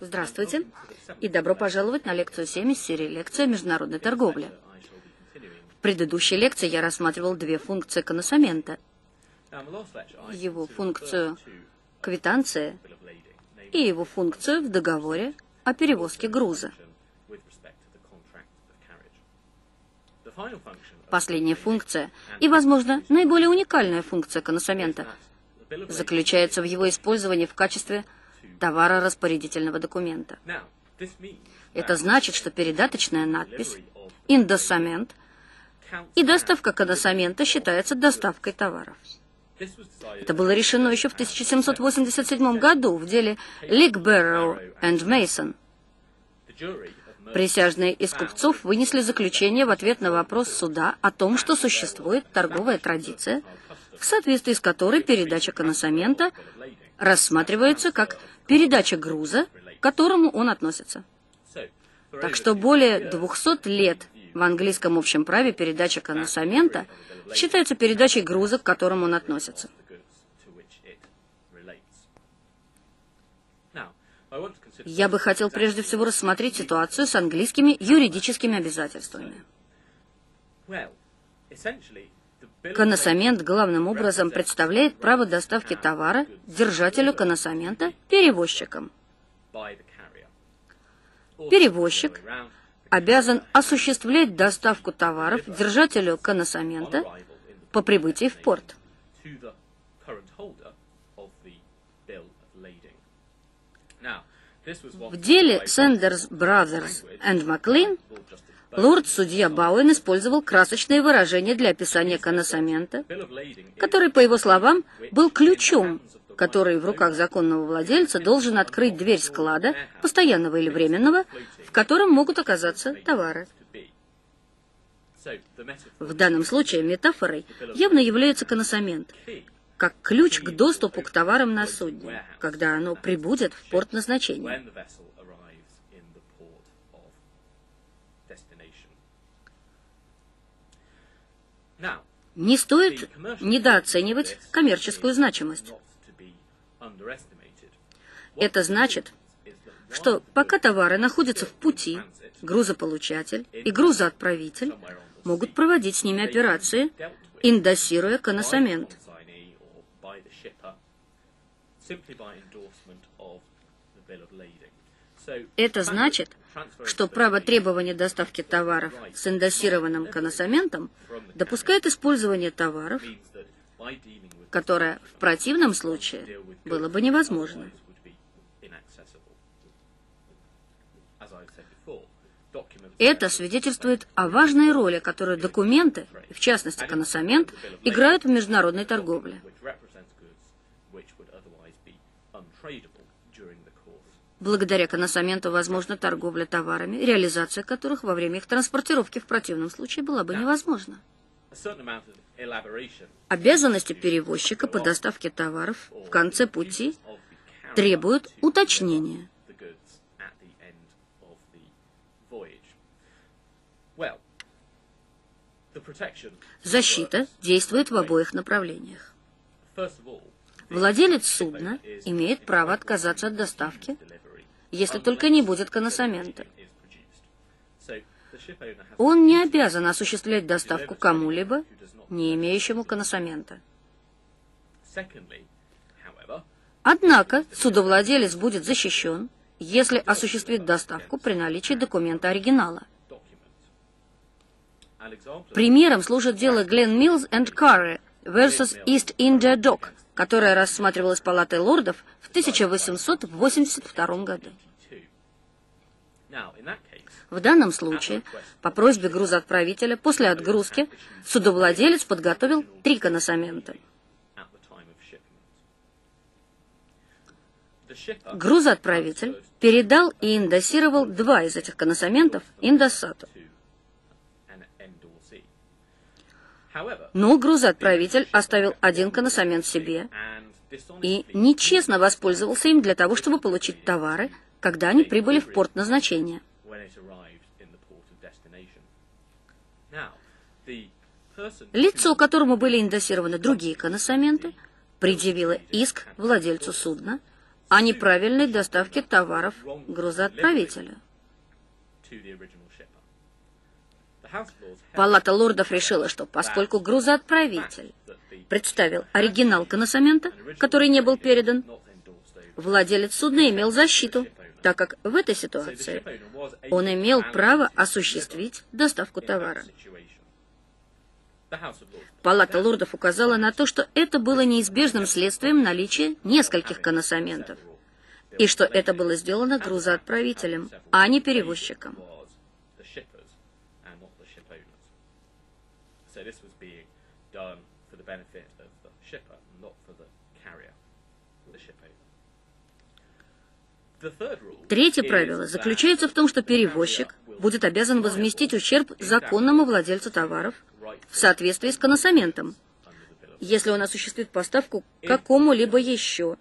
Здравствуйте и добро пожаловать на лекцию 7 из серии лекции о международной торговле. В предыдущей лекции я рассматривал две функции коносамента. Его функцию квитанция и его функцию в договоре о перевозке груза. Последняя функция и, возможно, наиболее уникальная функция коносамента заключается в его использовании в качестве товарораспорядительного документа. Это значит, что передаточная надпись, индосамент и доставка коносамента считается доставкой товаров. Это было решено еще в 1787 году в деле Ликберроу и Мейсон. Присяжные из купцов вынесли заключение в ответ на вопрос суда о том, что существует торговая традиция, в соответствии с которой передача коносамента рассматривается как передача груза, к которому он относится. Так что более 200 лет в английском общем праве передача коносамента считается передачей груза, к которому он относится. Я бы хотел прежде всего рассмотреть ситуацию с английскими юридическими обязательствами. Коносамент главным образом представляет право доставки товара держателю коносамента перевозчикам. Перевозчик обязан осуществлять доставку товаров держателю коносамента по прибытии в порт. В деле Сендерс Brothers and McLean лорд-судья Бауэн использовал красочные выражения для описания коносамента, который, по его словам, был ключом, который в руках законного владельца должен открыть дверь склада, постоянного или временного, в котором могут оказаться товары. В данном случае метафорой явно является коносамент, как ключ к доступу к товарам на судне, когда оно прибудет в порт назначения. Не стоит недооценивать коммерческую значимость. Это значит, что пока товары находятся в пути, грузополучатель и грузоотправитель могут проводить с ними операции, индосируя коносамент. Это значит, что право требования доставки товаров с индосированным коносаментом допускает использование товаров, которое в противном случае было бы невозможно. Это свидетельствует о важной роли, которую документы, в частности коносамент, играют в международной торговле. Благодаря коносаменту возможна торговля товарами, реализация которых во время их транспортировки в противном случае была бы невозможна. Обязанности перевозчика по доставке товаров в конце пути требуют уточнения. Защита действует в обоих направлениях. Владелец судна имеет право отказаться от доставки, если только не будет коносамента. Он не обязан осуществлять доставку кому-либо, не имеющему коносамента. Однако судовладелец будет защищен, если осуществит доставку при наличии документа оригинала. Примером служит дело Glen Mills and Carre versus East India Dock, которое рассматривалось Палатой лордов в 1882 году. В данном случае, по просьбе грузоотправителя, после отгрузки судовладелец подготовил три коносамента. Грузоотправитель передал и индосировал два из этих коносаментов индосату. Но грузоотправитель оставил один коносамент себе и нечестно воспользовался им для того, чтобы получить товары, когда они прибыли в порт назначения. Лицо, которому были индосированы другие коносаменты, предъявило иск владельцу судна о неправильной доставке товаров грузоотправителю. Палата лордов решила, что поскольку грузоотправитель представил оригинал коносамента, который не был передан, владелец судна имел защиту, так как в этой ситуации он имел право осуществить доставку товара. Палата лордов указала на то, что это было неизбежным следствием наличия нескольких коносаментов, и что это было сделано грузоотправителем, а не перевозчиком. Третье правило заключается в том, что перевозчик будет обязан возместить ущерб законному владельцу товаров в соответствии с коносаментом, если он осуществит поставку какому-либо еще,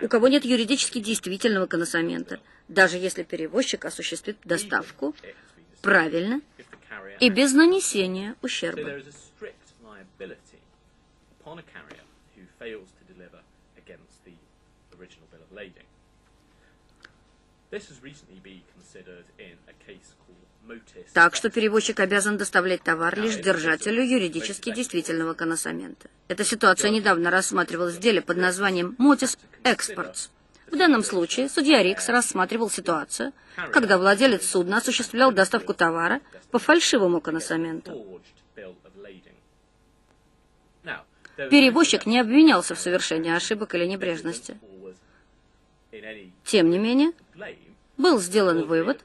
у кого нет юридически действительного коносамента, даже если перевозчик осуществит доставку правильно и без нанесения ущерба. Так что перевозчик обязан доставлять товар лишь держателю юридически действительного коносамента. Эта ситуация недавно рассматривалась в деле под названием «Мотис Экспортс». В данном случае судья Рикс рассматривал ситуацию, когда владелец судна осуществлял доставку товара по фальшивому коносаменту. Перевозчик не обвинялся в совершении ошибок или небрежности. Тем не менее, был сделан вывод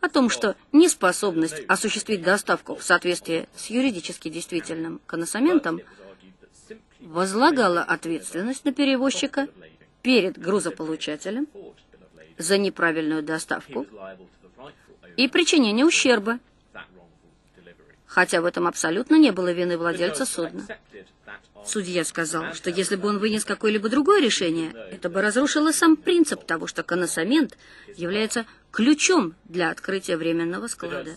о том, что неспособность осуществить доставку в соответствии с юридически действительным коносаментом возлагала ответственность на перевозчика перед грузополучателем за неправильную доставку и причинение ущерба, хотя в этом абсолютно не было вины владельца судна. Судья сказал, что если бы он вынес какое-либо другое решение, это бы разрушило сам принцип того, что коносамент является ключом для открытия временного склада.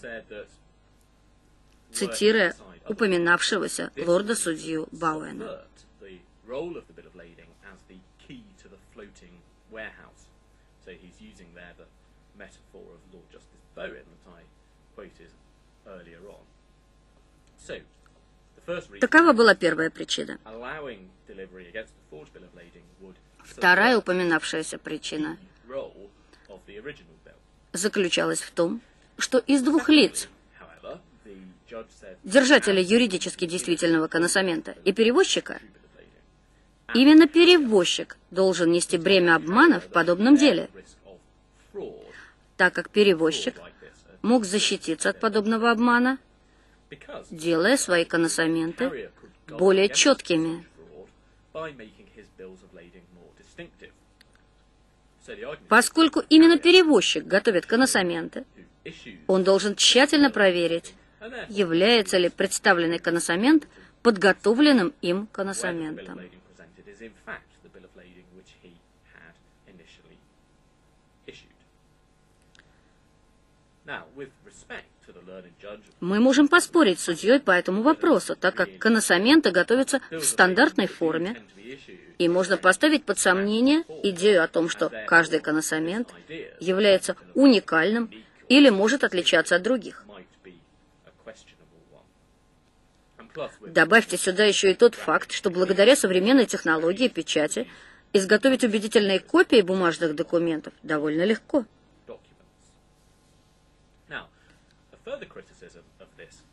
Цитируя упоминавшегося лорда-судью Бауэна. Такова была первая причина. Вторая упоминавшаяся причина заключалась в том, что из двух лиц, держателя юридически действительного коносамента и перевозчика, именно перевозчик должен нести бремя обмана в подобном деле, так как перевозчик мог защититься от подобного обмана, делая свои коносаменты более четкими. Поскольку именно перевозчик готовит коносаменты, он должен тщательно проверить, является ли представленный коносамент подготовленным им коносаментом. Мы можем поспорить с судьей по этому вопросу, так как коносаменты готовятся в стандартной форме, и можно поставить под сомнение идею о том, что каждый коносамент является уникальным или может отличаться от других. Добавьте сюда еще и тот факт, что благодаря современной технологии печати изготовить убедительные копии бумажных документов довольно легко. Further criticism of this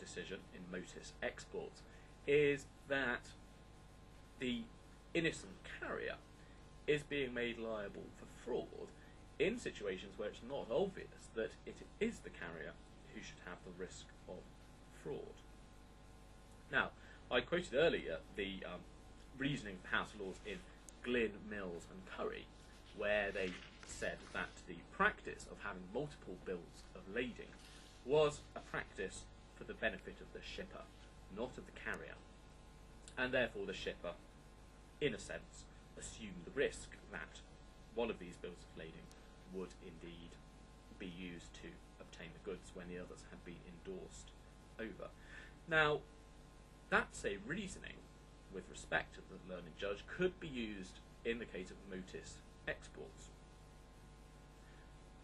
decision in Motis Exports is that the innocent carrier is being made liable for fraud in situations where it's not obvious that it is the carrier who should have the risk of fraud. Now, I quoted earlier the um, reasoning for House laws in Glyn, Mills and Currie, where they said that the practice of having multiple bills of lading was a practice for the benefit of the shipper, not of the carrier, and therefore the shipper, in a sense, assumed the risk that one of these bills of lading would indeed be used to obtain the goods when the others had been endorsed over. Now, that's a reasoning with respect to the learned judge could be used in the case of Motis exports.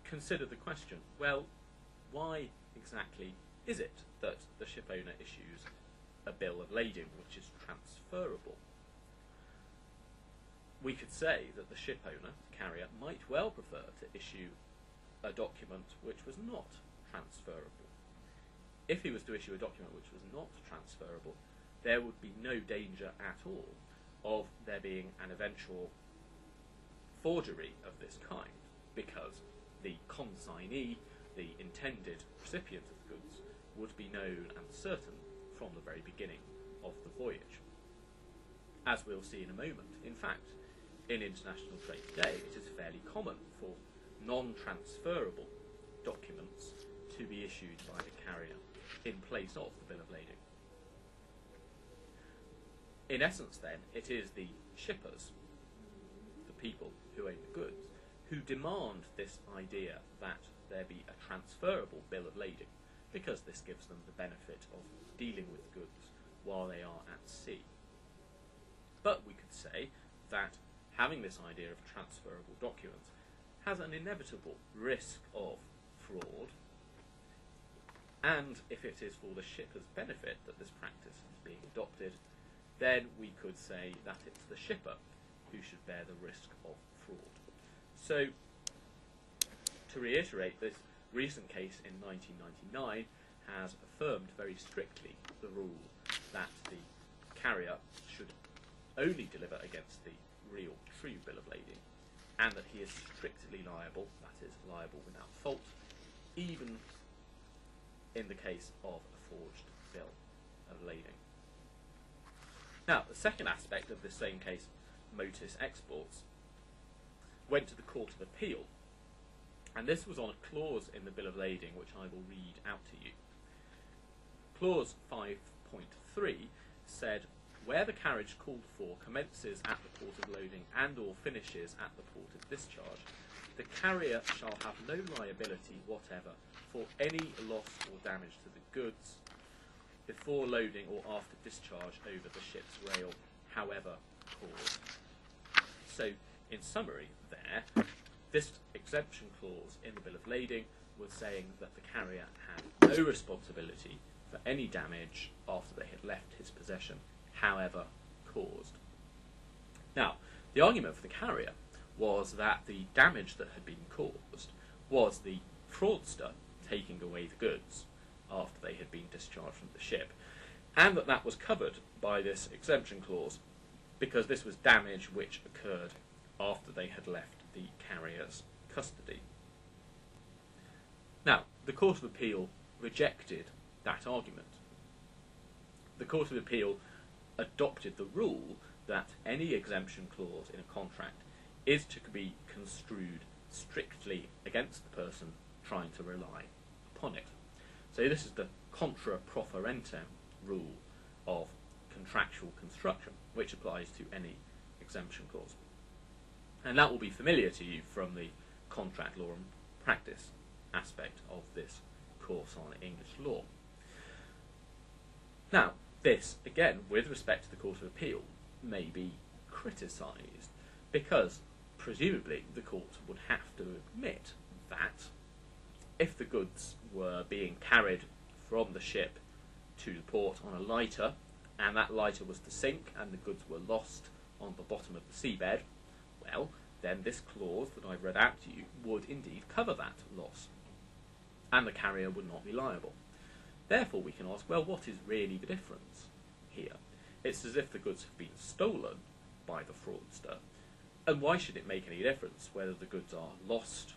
Consider the question well, why exactly is it that the ship owner issues a bill of lading which is transferable? We could say that the ship owner, carrier, might well prefer to issue a document which was not transferable. If he was to issue a document which was not transferable, there would be no danger at all of there being an eventual forgery of this kind, because the consignee, the intended recipient of the goods, would be known and certain from the very beginning of the voyage. As we'll see in a moment, in fact, in international trade today, it is fairly common for non-transferable documents to be issued by the carrier in place of the bill of lading. In essence, then, it is the shippers, the people who own the goods, who demand this idea that there be a transferable bill of lading, because this gives them the benefit of dealing with goods while they are at sea. But we could say that having this idea of transferable documents has an inevitable risk of fraud, and if it is for the shipper's benefit that this practice is being adopted, then we could say that it's the shipper who should bear the risk of fraud. So, to reiterate, this recent case in 1999 has affirmed very strictly the rule that the carrier should only deliver against the real, true bill of lading, and that he is strictly liable, that is, liable without fault, even in the case of a forged bill of lading. Now, the second aspect of this same case, Motis Exports, went to the Court of Appeal, and this was on a clause in the bill of lading which I will read out to you. Clause 5.3 said where the carriage called for commences at the port of loading and or finishes at the port of discharge, the carrier shall have no liability whatever for any loss or damage to the goods before loading or after discharge over the ship's rail, however caused. So, in summary, there, this exemption clause in the bill of lading was saying that the carrier had no responsibility for any damage after they had left his possession however caused. Now, the argument for the carrier was that the damage that had been caused was the fraudster taking away the goods after they had been discharged from the ship, and that that was covered by this exemption clause because this was damage which occurred after they had left the carrier's custody. Now, the Court of Appeal rejected that argument. The Court of Appeal adopted the rule that any exemption clause in a contract is to be construed strictly against the person trying to rely upon it. So this is the contra proferentem rule of contractual construction, which applies to any exemption clause. And that will be familiar to you from the contract law and practice aspect of this course on English law. Now, this, again, with respect to the Court of Appeal, may be criticised because presumably the court would have to admit that if the goods were being carried from the ship to the port on a lighter and that lighter was to sink and the goods were lost on the bottom of the seabed, well, then this clause that I've read out to you would indeed cover that loss and the carrier would not be liable. Therefore, we can ask, well, what is really the difference here? It's as if the goods have been stolen by the fraudster, and why should it make any difference whether the goods are lost,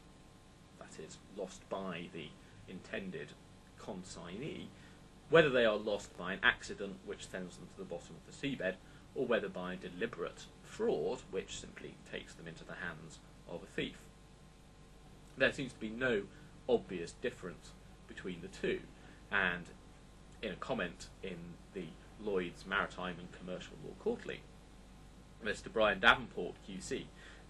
that is, lost by the intended consignee, whether they are lost by an accident which sends them to the bottom of the seabed, or whether by a deliberate fraud which simply takes them into the hands of a thief. There seems to be no obvious difference between the two and in a comment in the Lloyd's Maritime and Commercial Law Quarterly, Mr. Brian Davenport, QC,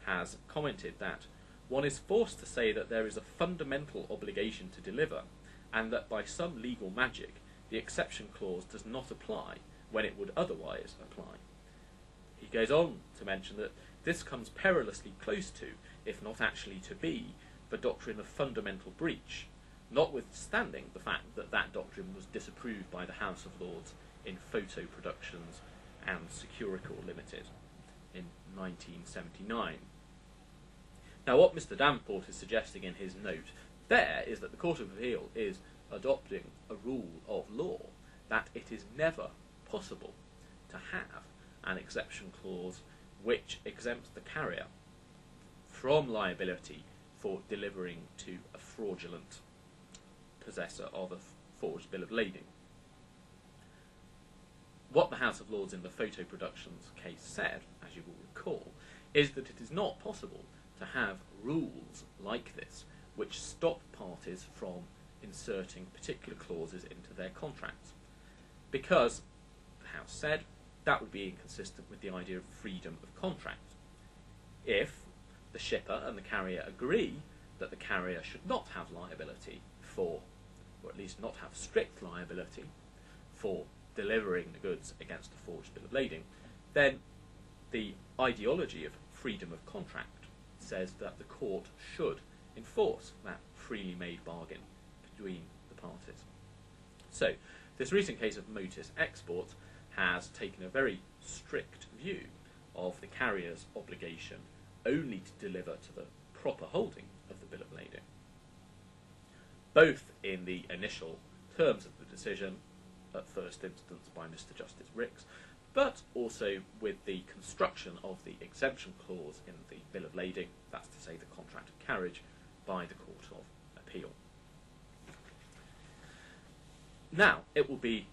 has commented that one is forced to say that there is a fundamental obligation to deliver, and that by some legal magic the exception clause does not apply when it would otherwise apply. He goes on to mention that this comes perilously close to, if not actually to be, the doctrine of fundamental breach, notwithstanding the fact that that doctrine was disapproved by the House of Lords in Photo Productions and Securicor Limited in 1979. Now, what Mr. Davenport is suggesting in his note there is that the Court of Appeal is adopting a rule of law that it is never possible to have an exception clause which exempts the carrier from liability for delivering to a fraudulent possessor of a forged bill of lading. What the House of Lords in the Photo Productions case said, as you will recall, is that it is not possible to have rules like this which stop parties from inserting particular clauses into their contracts. Because, the House said, that would be inconsistent with the idea of freedom of contract. If the shipper and the carrier agree that the carrier should not have liability for, or at least not have strict liability for delivering the goods against a forged bill of lading, then the ideology of freedom of contract says that the court should enforce that freely made bargain between the parties. So, this recent case of Motis Export has taken a very strict view of the carrier's obligation only to deliver to the proper holding of the bill of lading. Both in the initial terms of the decision, at first instance by Mr. Justice Rix, but also with the construction of the exemption clause in the bill of lading, that's to say the contract of carriage, by the Court of Appeal. Now, it will be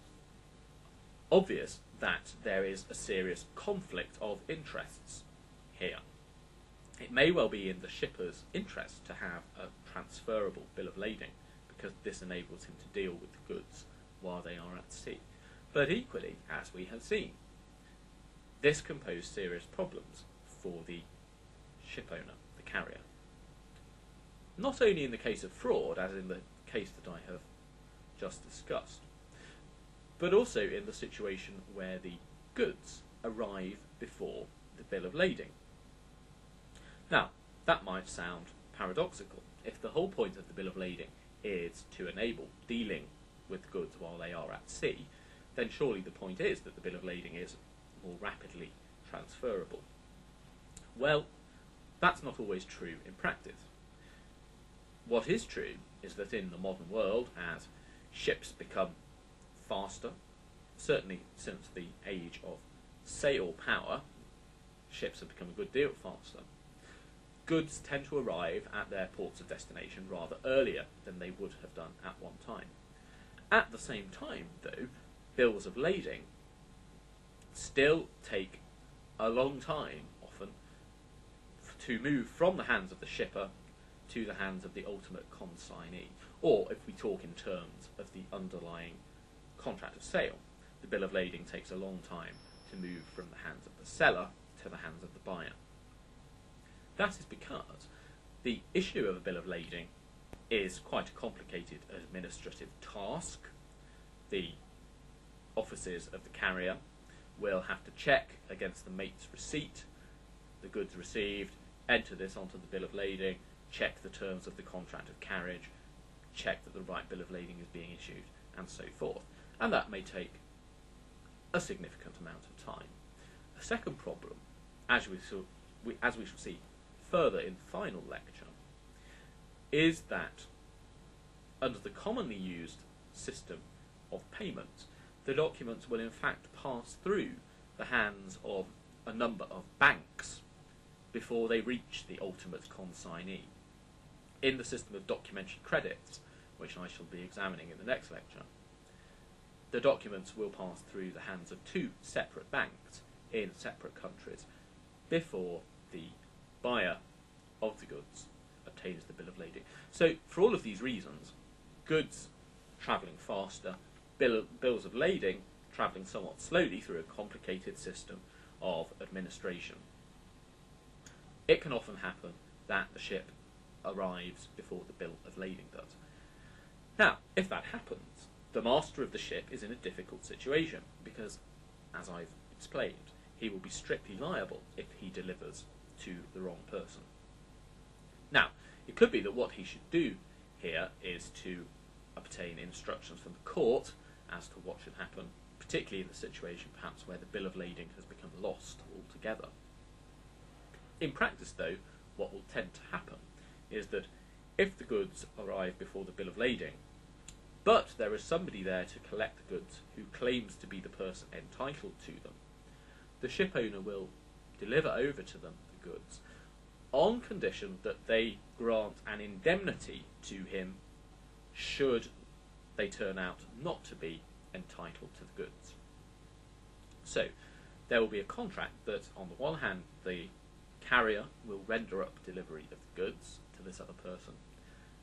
obvious that there is a serious conflict of interests here. It may well be in the shipper's interest to have a transferable bill of lading because this enables him to deal with the goods while they are at sea. But equally, as we have seen, this can pose serious problems for the shipowner, the carrier. Not only in the case of fraud, as in the case that I have just discussed, but also in the situation where the goods arrive before the bill of lading. Now, that might sound paradoxical. If the whole point of the bill of lading is to enable dealing with goods while they are at sea, then surely the point is that the bill of lading is more rapidly transferable. Well, that's not always true in practice. What is true is that in the modern world, as ships become faster, certainly since the age of sail power, ships have become a good deal faster. Goods tend to arrive at their ports of destination rather earlier than they would have done at one time. At the same time, though, bills of lading still take a long time, often, to move from the hands of the shipper to the hands of the ultimate consignee. Or, if we talk in terms of the underlying contract of sale, the bill of lading takes a long time to move from the hands of the seller to the hands of the buyer. That is because the issue of a bill of lading is quite a complicated administrative task. The offices of the carrier will have to check against the mate's receipt the goods received, enter this onto the bill of lading, check the terms of the contract of carriage, check that the right bill of lading is being issued, and so forth. And that may take a significant amount of time. A second problem, as we, shall, we, as we shall see further in the final lecture, is that under the commonly used system of payment, the documents will in fact pass through the hands of a number of banks before they reach the ultimate consignee. In the system of documentary credits, which I shall be examining in the next lecture, the documents will pass through the hands of two separate banks in separate countries before the buyer of the goods obtains the bill of lading. So, for all of these reasons, goods travelling faster, bill, bills of lading travelling somewhat slowly through a complicated system of administration it can often happen that the ship arrives before the bill of lading does. Now, if that happens, the master of the ship is in a difficult situation because, as I've explained, he will be strictly liable if he delivers to the wrong person. Now, it could be that what he should do here is to obtain instructions from the court as to what should happen, particularly in the situation perhaps where the bill of lading has become lost altogether. In practice, though, what will tend to happen is that if the goods arrive before the bill of lading, but there is somebody there to collect the goods who claims to be the person entitled to them, the ship owner will deliver over to them the goods on condition that they grant an indemnity to him should they turn out not to be entitled to the goods. So, there will be a contract that, on the one hand, the carrier will render up delivery of the goods to this other person,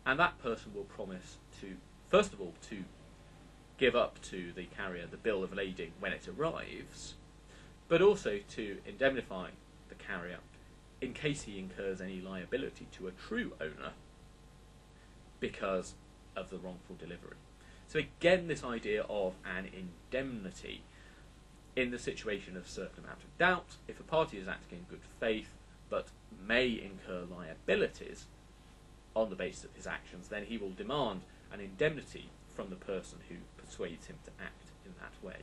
and that person will promise to, first of all, to give up to the carrier the bill of lading when it arrives, but also to indemnify the carrier in case he incurs any liability to a true owner because of the wrongful delivery. So again, this idea of an indemnity in the situation of a certain amount of doubt, if a party is acting in good faith but may incur liabilities on the basis of his actions, then he will demand an indemnity from the person who persuades him to act in that way.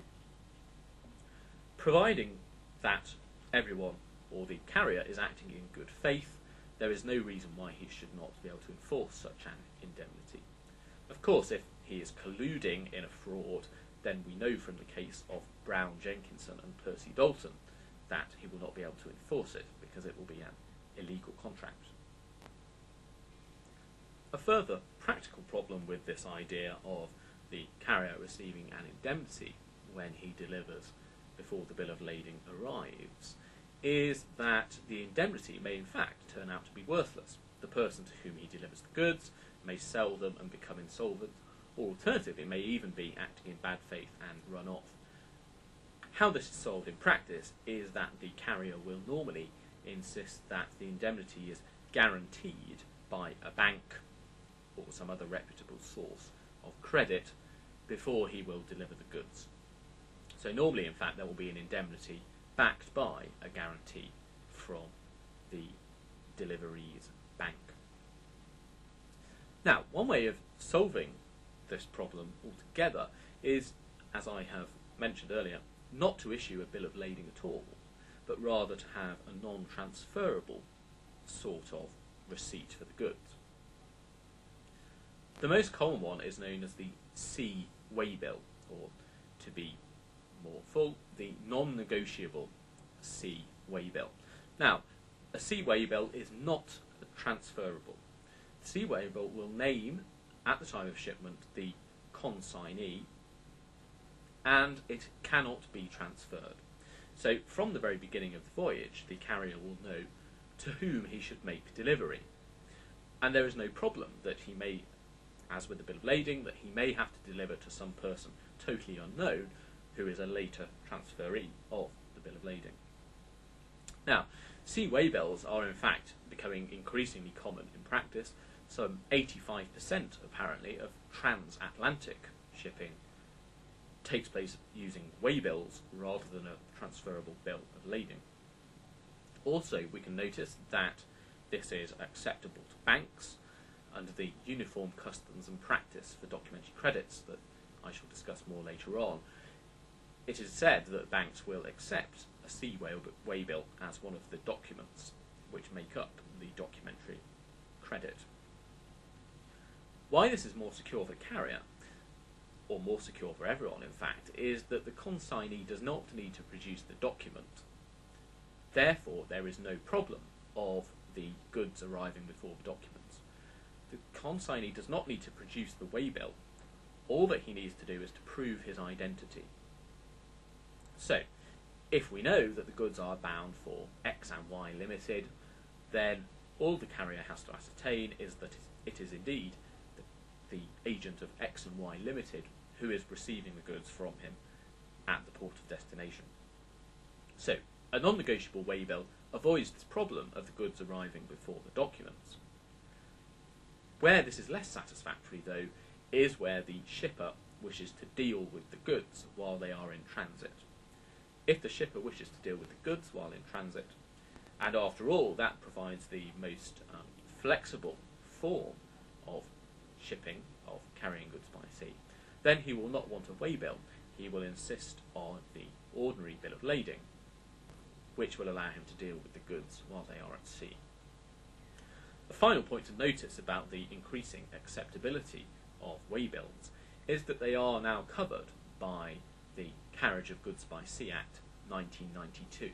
Providing that everyone or the carrier is acting in good faith, there is no reason why he should not be able to enforce such an indemnity. Of course, if he is colluding in a fraud, then we know from the case of Brown Jenkinson and Percy Dalton that he will not be able to enforce it because it will be an illegal contract. A further practical problem with this idea of the carrier receiving an indemnity when he delivers before the bill of lading arrives is that the indemnity may in fact turn out to be worthless. The person to whom he delivers the goods may sell them and become insolvent, or alternatively may even be acting in bad faith and run off. How this is solved in practice is that the carrier will normally insist that the indemnity is guaranteed by a bank or some other reputable source of credit before he will deliver the goods. So normally, in fact, there will be an indemnity backed by a guarantee from the delivery's bank. Now, one way of solving this problem altogether is, as I have mentioned earlier, not to issue a bill of lading at all, but rather to have a non-transferable sort of receipt for the goods. The most common one is known as the sea waybill, or to be more full, the non-negotiable sea waybill. Now, a sea waybill is not transferable. The sea waybill will name, at the time of shipment, the consignee, and it cannot be transferred. So, from the very beginning of the voyage, the carrier will know to whom he should make delivery. And there is no problem that he may as with the bill of lading, that he may have to deliver to some person totally unknown who is a later transferee of the bill of lading. Now, sea waybills are in fact becoming increasingly common in practice. Some 85% apparently of transatlantic shipping takes place using waybills rather than a transferable bill of lading. Also, we can notice that this is acceptable to banks under the Uniform Customs and Practice for Documentary Credits that I shall discuss more later on, it is said that banks will accept a sea waybill as one of the documents which make up the documentary credit. Why this is more secure for carrier, or more secure for everyone in fact, is that the consignee does not need to produce the document. Therefore, there is no problem of the goods arriving before the document the consignee does not need to produce the waybill. All that he needs to do is to prove his identity. So, if we know that the goods are bound for X and Y limited, then all the carrier has to ascertain is that it is indeed the, the agent of X and Y limited who is receiving the goods from him at the port of destination. So, a non-negotiable waybill avoids this problem of the goods arriving before the documents. Where this is less satisfactory, though, is where the shipper wishes to deal with the goods while they are in transit. If the shipper wishes to deal with the goods while in transit, and after all, that provides the most um, flexible form of shipping, of carrying goods by sea, then he will not want a waybill. He will insist on the ordinary bill of lading, which will allow him to deal with the goods while they are at sea. A final point to notice about the increasing acceptability of waybills is that they are now covered by the Carriage of Goods by Sea Act 1992.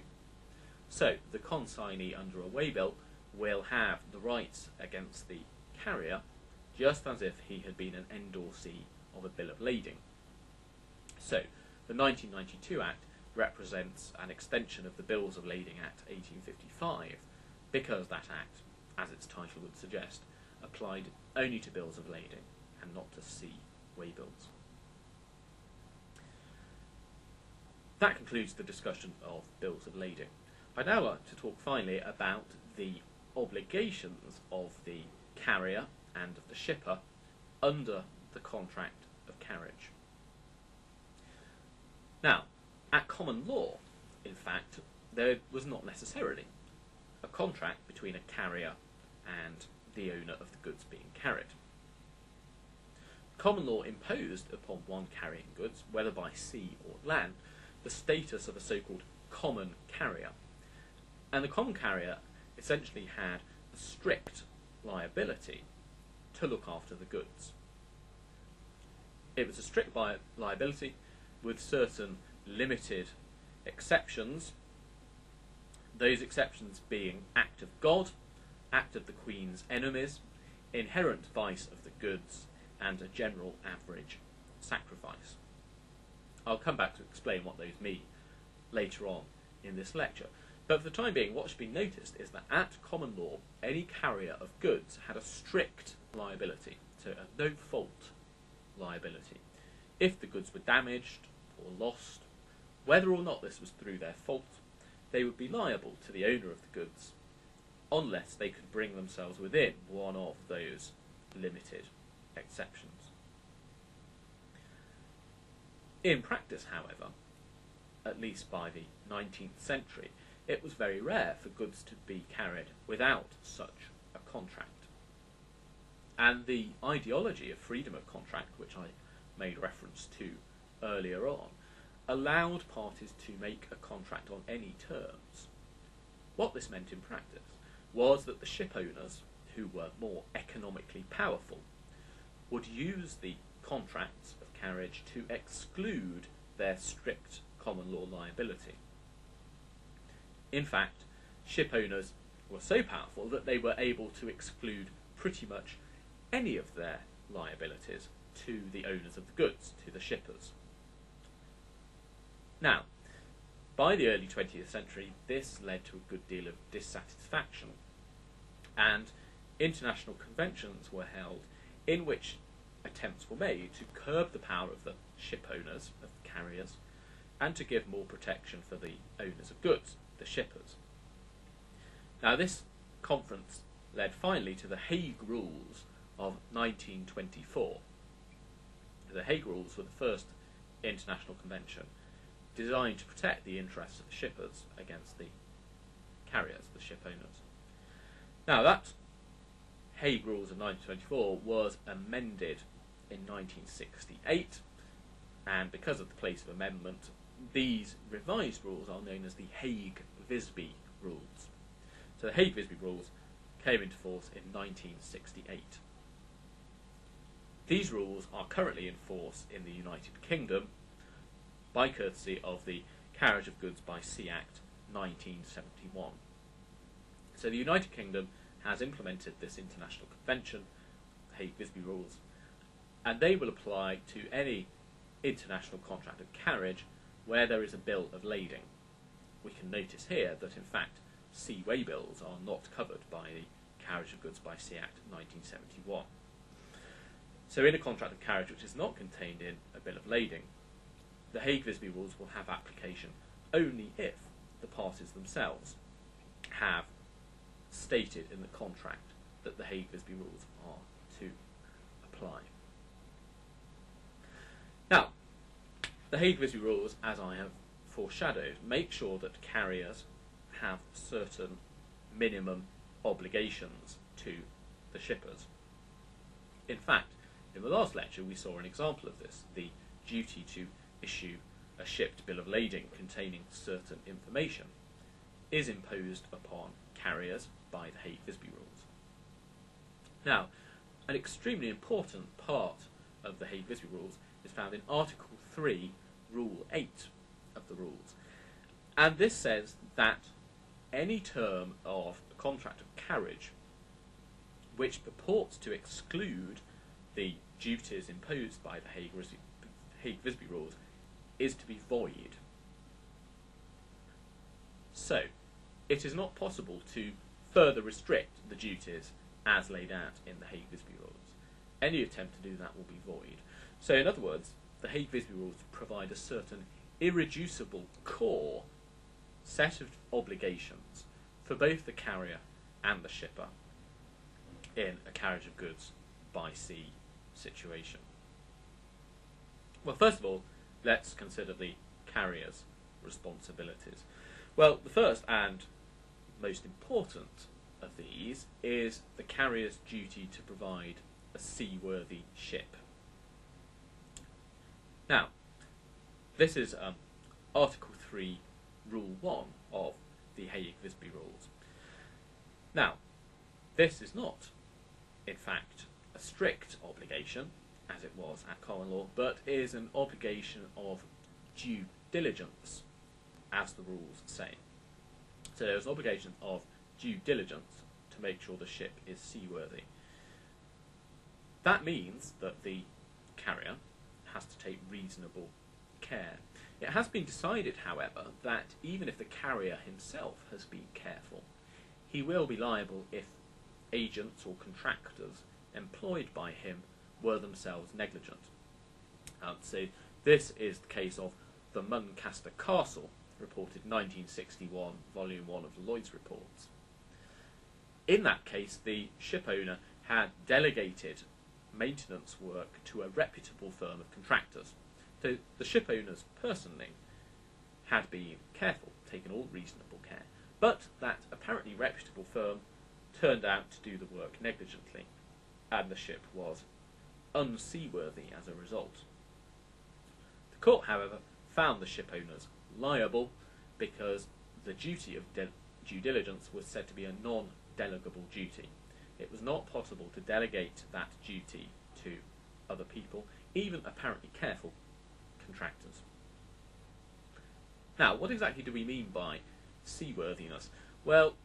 So, the consignee under a waybill will have the rights against the carrier just as if he had been an endorsee of a bill of lading. So, the 1992 Act represents an extension of the Bills of Lading Act 1855 because that Act, as its title would suggest, applied only to bills of lading and not to sea waybills. That concludes the discussion of bills of lading. I'd now like to talk finally about the obligations of the carrier and of the shipper under the contract of carriage. Now, at common law, in fact, there was not necessarily a contract between a carrier and the owner of the goods being carried. Common law imposed upon one carrying goods, whether by sea or land, the status of a so-called common carrier. And the common carrier essentially had a strict liability to look after the goods. It was a strict li- liability with certain limited exceptions, those exceptions being act of God, act of the Queen's enemies, inherent vice of the goods, and a general average sacrifice. I'll come back to explain what those mean later on in this lecture. But for the time being, what should be noticed is that at common law, any carrier of goods had a strict liability, so a no fault liability. If the goods were damaged or lost, whether or not this was through their fault, they would be liable to the owner of the goods unless they could bring themselves within one of those limited exceptions. In practice, however, at least by the 19th century, it was very rare for goods to be carried without such a contract. And the ideology of freedom of contract, which I made reference to earlier on, allowed parties to make a contract on any terms. What this meant in practice was that the ship owners, who were more economically powerful, would use the contracts of carriage to exclude their strict common law liability. In fact, ship owners were so powerful that they were able to exclude pretty much any of their liabilities to the owners of the goods, to the shippers. Now, by the early 20th century, this led to a good deal of dissatisfaction, and international conventions were held in which attempts were made to curb the power of the ship owners, of the carriers, and to give more protection for the owners of goods, the shippers. Now, this conference led finally to the Hague Rules of 1924. The Hague Rules were the first international convention designed to protect the interests of the shippers against the carriers, the ship owners. Now, that Hague Rules of 1924 was amended in 1968, and because of the place of amendment, these revised rules are known as the Hague-Visby Rules. So the Hague-Visby Rules came into force in 1968. These rules are currently in force in the United Kingdom by courtesy of the Carriage of Goods by Sea Act 1971. So the United Kingdom has implemented this international convention, the Hague-Visby Rules, and they will apply to any international contract of carriage where there is a bill of lading. We can notice here that in fact sea waybills are not covered by the Carriage of Goods by Sea Act 1971. So in a contract of carriage which is not contained in a bill of lading, the Hague-Visby rules will have application only if the parties themselves have stated in the contract that the Hague-Visby rules are to apply. Now, the Hague-Visby rules, as I have foreshadowed, make sure that carriers have certain minimum obligations to the shippers. In fact, in the last lecture we saw an example of this, the duty to issue a shipped bill of lading containing certain information is imposed upon carriers by the Hague-Visby rules. Now, an extremely important part of the Hague-Visby rules is found in Article 3, Rule 8 of the rules. And this says that any term of a contract of carriage which purports to exclude the duties imposed by the Hague-Visby rules is to be void. So, it is not possible to further restrict the duties as laid out in the Hague-Visby rules. Any attempt to do that will be void. So, in other words, the Hague-Visby rules provide a certain irreducible core set of obligations for both the carrier and the shipper in a carriage of goods by sea situation. Well, first of all, let's consider the carrier's responsibilities. Well, the first and most important of these is the carrier's duty to provide a seaworthy ship. Now, this is um, Article 3, Rule 1 of the Hague-Visby Rules. Now, this is not, in fact, a strict obligation, as it was at common law, but is an obligation of due diligence, as the rules say. So there's an obligation of due diligence to make sure the ship is seaworthy. That means that the carrier has to take reasonable care. It has been decided, however, that even if the carrier himself has been careful, he will be liable if agents or contractors employed by him were themselves negligent. Um, so this is the case of the Muncaster Castle, reported 1961, volume 1 of Lloyd's reports. In that case, the ship owner had delegated maintenance work to a reputable firm of contractors. So the ship owners personally had been careful, taken all reasonable care, but that apparently reputable firm turned out to do the work negligently, and the ship was unseaworthy as a result. The court, however, found the ship owners liable because the duty of due diligence was said to be a non-delegable duty. It was not possible to delegate that duty to other people, even apparently careful contractors. Now, what exactly do we mean by seaworthiness? Well,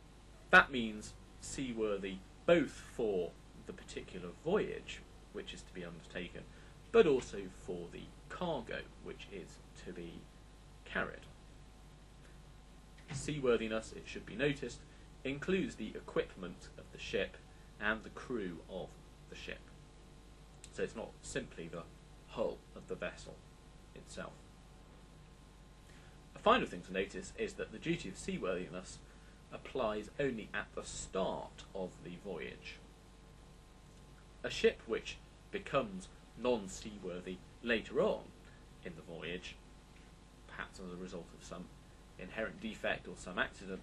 that means seaworthy both for the particular voyage which is to be undertaken, but also for the cargo which is to be carried. Seaworthiness, it should be noticed, includes the equipment of the ship and the crew of the ship. So it's not simply the hull of the vessel itself. A final thing to notice is that the duty of seaworthiness applies only at the start of the voyage. A ship which becomes non-seaworthy later on in the voyage, perhaps as a result of some inherent defect or some accident,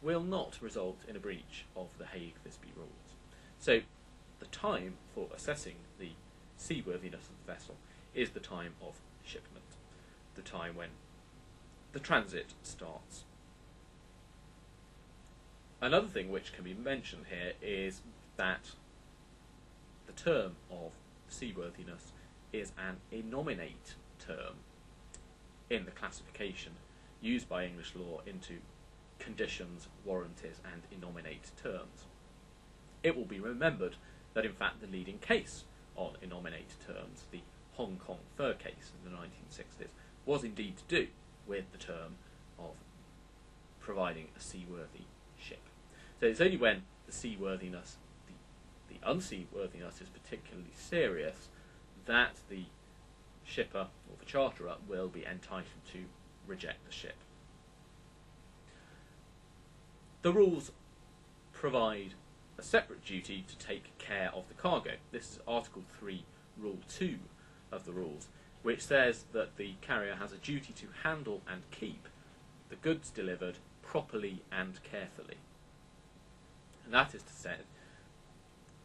will not result in a breach of the Hague-Visby rules. So the time for assessing the seaworthiness of the vessel is the time of shipment, the time when the transit starts. Another thing which can be mentioned here is that the term of seaworthiness is an innominate term in the classification used by English law into conditions, warranties, and innominate terms. It will be remembered that in fact the leading case on innominate terms, the Hong Kong Fir case in the 1960s, was indeed to do with the term of providing a seaworthy ship. So it's only when the seaworthiness, the, the unseaworthiness is particularly serious that the shipper or the charterer will be entitled to reject the ship. The rules provide a separate duty to take care of the cargo. This is Article 3, Rule 2 of the rules, which says that the carrier has a duty to handle and keep the goods delivered properly and carefully. And that is to say,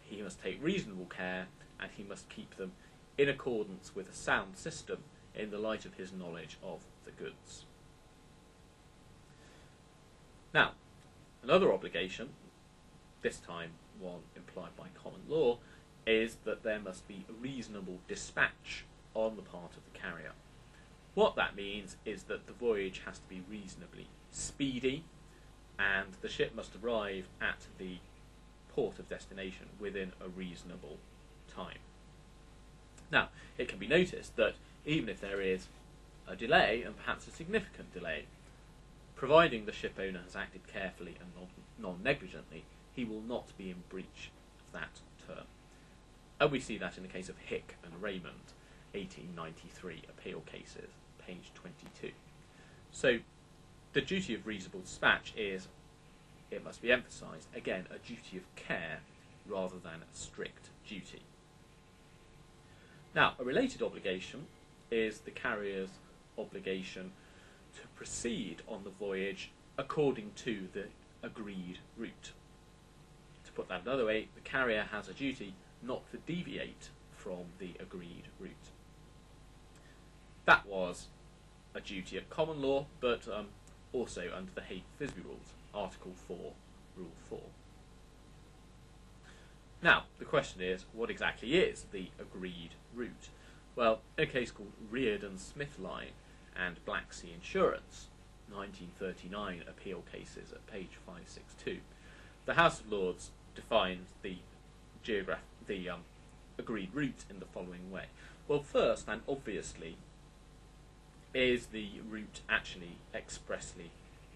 he must take reasonable care and he must keep them in accordance with a sound system in the light of his knowledge of the goods. Now, another obligation, this time one implied by common law, is that there must be a reasonable dispatch on the part of the carrier. What that means is that the voyage has to be reasonably speedy and the ship must arrive at the port of destination within a reasonable time. Now, it can be noticed that even if there is a delay, and perhaps a significant delay, providing the ship owner has acted carefully and non negligently, he will not be in breach of that term. And we see that in the case of Hick and Raymond, 1893 appeal cases, page 22. So, the duty of reasonable dispatch is, it must be emphasised, again, a duty of care rather than a strict duty. Now, a related obligation is the carrier's obligation to proceed on the voyage according to the agreed route. To put that another way, the carrier has a duty not to deviate from the agreed route. That was a duty of common law, but um, also under the Hague-Visby rules, Article 4, Rule 4. Now, the question is, what exactly is the agreed route? Well, in a case called Reardon Smith Line and Black Sea Insurance, 1939 appeal cases at page 562, the House of Lords defined the geograph- the um, agreed route in the following way. Well, first and obviously, is the route actually expressly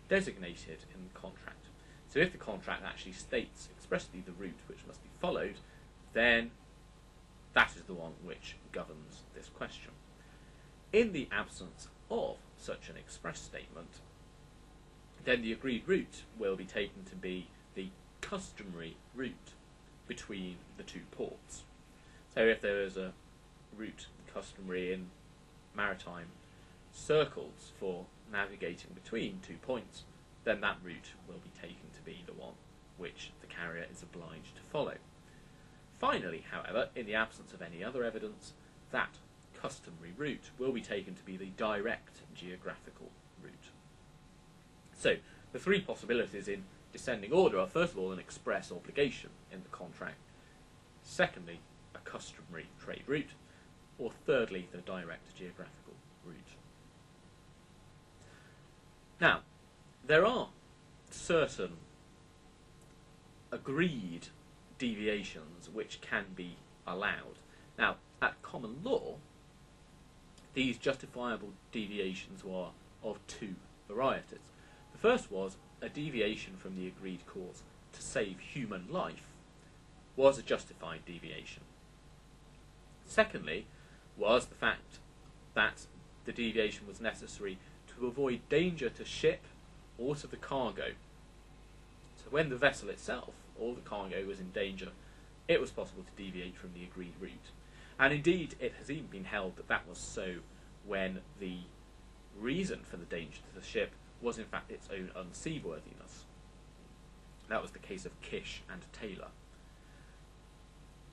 designated in the contract? So if the contract actually states expressly the route which must be followed, then that is the one which governs this question. In the absence of such an express statement, then the agreed route will be taken to be the customary route between the two ports. So if there is a route customary in maritime circles for navigating between two points, then that route will be taken to be the one which the carrier is obliged to follow. Finally, however, in the absence of any other evidence, that customary route will be taken to be the direct geographical route. So, the three possibilities in descending order are first of all an express obligation in the contract, secondly, a customary trade route, or thirdly, the direct geographical route. Now, there are certain agreed deviations which can be allowed. Now, at common law, these justifiable deviations were of two varieties. The first was a deviation from the agreed course to save human life was a justified deviation. Secondly, was the fact that the deviation was necessary to avoid danger to ship or to the cargo. When the vessel itself or the cargo was in danger, it was possible to deviate from the agreed route. And indeed, it has even been held that that was so when the reason for the danger to the ship was in fact its own unseaworthiness. That was the case of Kish and Taylor.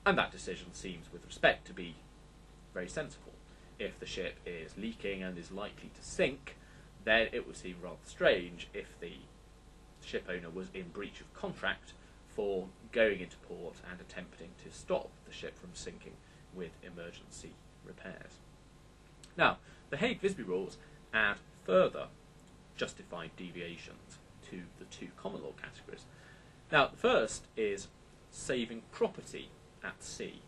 And that decision seems, with respect, to be very sensible. If the ship is leaking and is likely to sink, then it would seem rather strange if the ship owner was in breach of contract for going into port and attempting to stop the ship from sinking with emergency repairs. Now, the Hague-Visby rules add further justified deviations to the two common law categories. Now, the first is saving property at sea.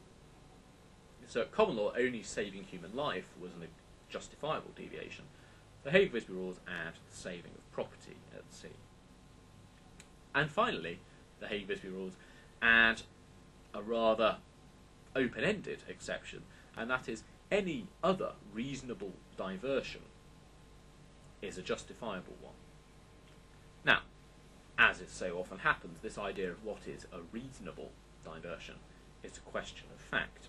So, at common law, only saving human life was a justifiable deviation. The Hague-Visby rules add the saving of property at sea. And finally, the Hague-Visby rules add a rather open-ended exception, and that is any other reasonable diversion is a justifiable one. Now, as it so often happens, this idea of what is a reasonable diversion is a question of fact.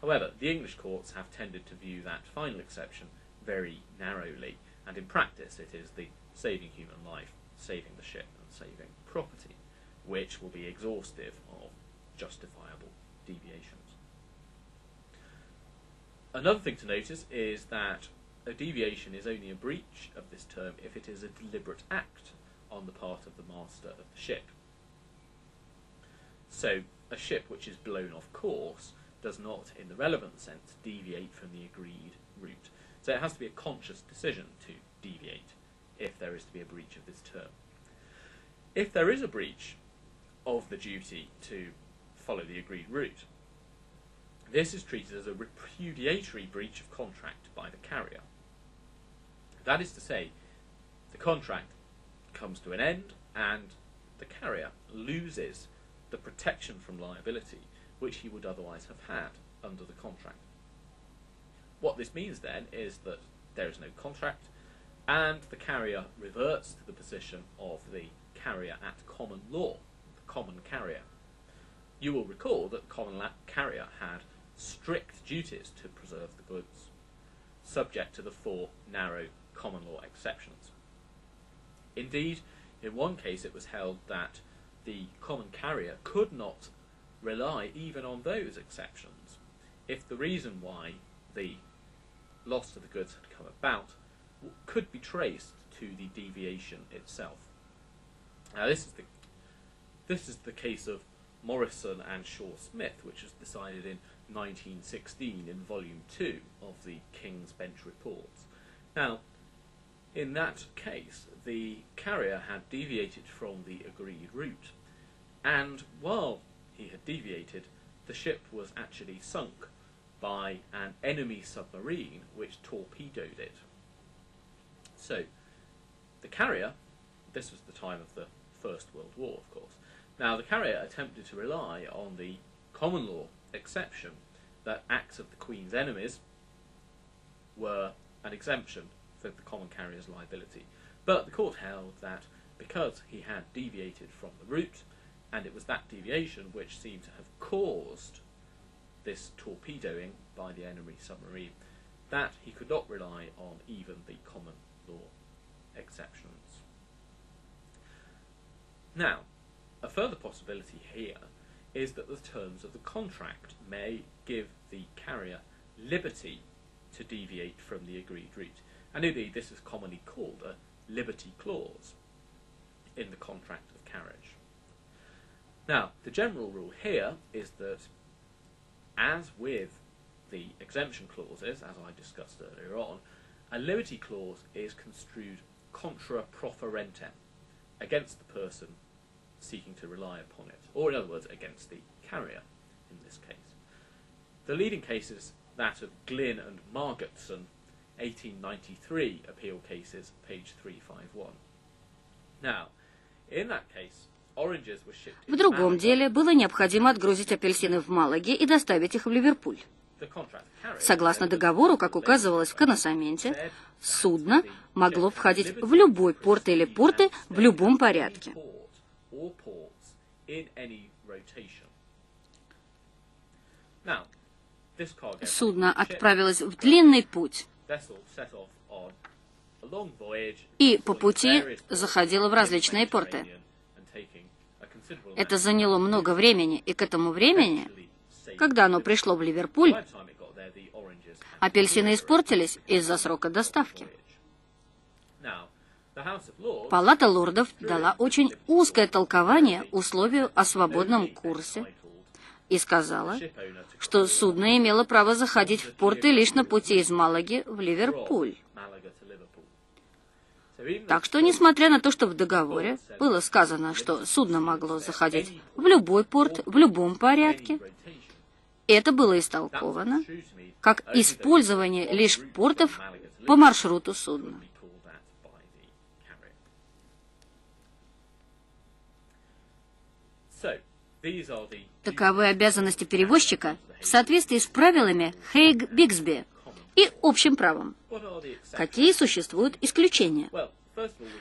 However, the English courts have tended to view that final exception very narrowly, and in practice it is the saving human life, saving the ship, saving property. which will be exhaustive of justifiable deviations. Another thing to notice is that a deviation is only a breach of this term if it is a deliberate act on the part of the master of the ship. So, a ship which is blown off course does not, in the relevant sense, deviate from the agreed route. So it has to be a conscious decision to deviate if there is to be a breach of this term. If there is a breach of the duty to follow the agreed route, this is treated as a repudiatory breach of contract by the carrier. That is to say, the contract comes to an end and the carrier loses the protection from liability which he would otherwise have had under the contract. What this means then is that there is no contract and the carrier reverts to the position of the carrier at common law, the common carrier. You will recall that the common carrier had strict duties to preserve the goods, subject to the four narrow common law exceptions. Indeed, in one case it was held that the common carrier could not rely even on those exceptions if the reason why the loss of the goods had come about could be traced to the deviation itself. Now this is the this is the case of Morrison and Shaw Smith, which was decided in 1916 in Volume 2 of the King's Bench Reports. Now, in that case, the carrier had deviated from the agreed route, and while he had deviated, the ship was actually sunk by an enemy submarine which torpedoed it. So, the carrier, this was the time of the First World War, of course. Now, the carrier attempted to rely on the common law exception that acts of the Queen's enemies were an exemption for the common carrier's liability. But the court held that because he had deviated from the route, and it was that deviation which seemed to have caused this torpedoing by the enemy submarine, that he could not rely on even the common law exceptions. Now, a further possibility here is that the terms of the contract may give the carrier liberty to deviate from the agreed route. And indeed, this is commonly called a liberty clause in the contract of carriage. Now, the general rule here is that, as with the exemption clauses, as I discussed earlier on, a liberty clause is construed contra proferentem, against the person seeking to rely upon it, or in other words, against the carrier in this case. The leading case is that of Glynn and Margetson, 1893 appeal cases, page 351. Now, in that case, oranges were shipped В другом деле было необходимо отгрузить апельсины в Малаге и доставить их в Ливерпуль. Согласно договору, как указывалось в коносаменте, судно могло входить в любой порт или порты в любом порядке. Судно отправилось в длинный путь и по пути заходило в различные порты. Это заняло много времени, и к этому времени, когда оно пришло в Ливерпуль, апельсины испортились из-за срока доставки. Палата лордов дала очень узкое толкование условию о свободном курсе и сказала, что судно имело право заходить в порты лишь на пути из Малаги в Ливерпуль. Так что, несмотря на то, что в договоре было сказано, что судно могло заходить в любой порт в любом порядке, это было истолковано как использование лишь портов по маршруту судна. Таковы обязанности перевозчика в соответствии с правилами Хейг-Бигсби и общим правом. Какие существуют исключения?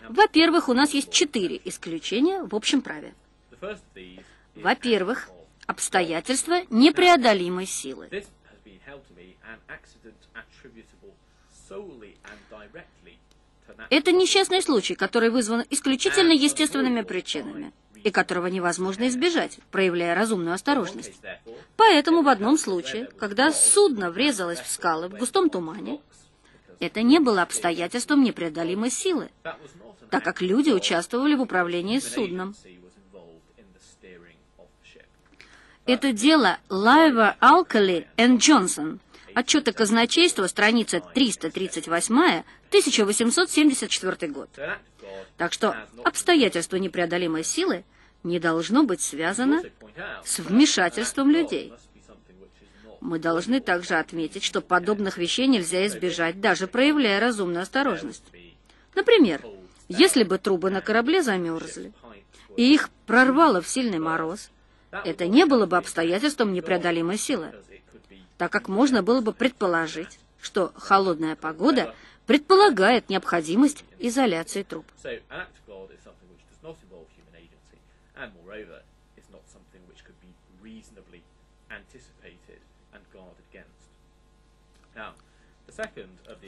Во-первых, у нас есть четыре исключения в общем праве. Во-первых, обстоятельства непреодолимой силы. Это несчастный случай, который вызван исключительно естественными причинами. и которого невозможно избежать, проявляя разумную осторожность. Поэтому в одном случае, когда судно врезалось в скалы в густом тумане, это не было обстоятельством непреодолимой силы, так как люди участвовали в управлении судном. Это дело Лайва Алкали и Джонсон. Отчеты казначейства, страница 338, 1874 год. Так что обстоятельство непреодолимой силы не должно быть связано с вмешательством людей. Мы должны также отметить, что подобных вещей нельзя избежать, даже проявляя разумную осторожность. Например, если бы трубы на корабле замерзли, и их прорвало в сильный мороз, это не было бы обстоятельством непреодолимой силы, так как можно было бы предположить, что холодная погода предполагает необходимость изоляции труб.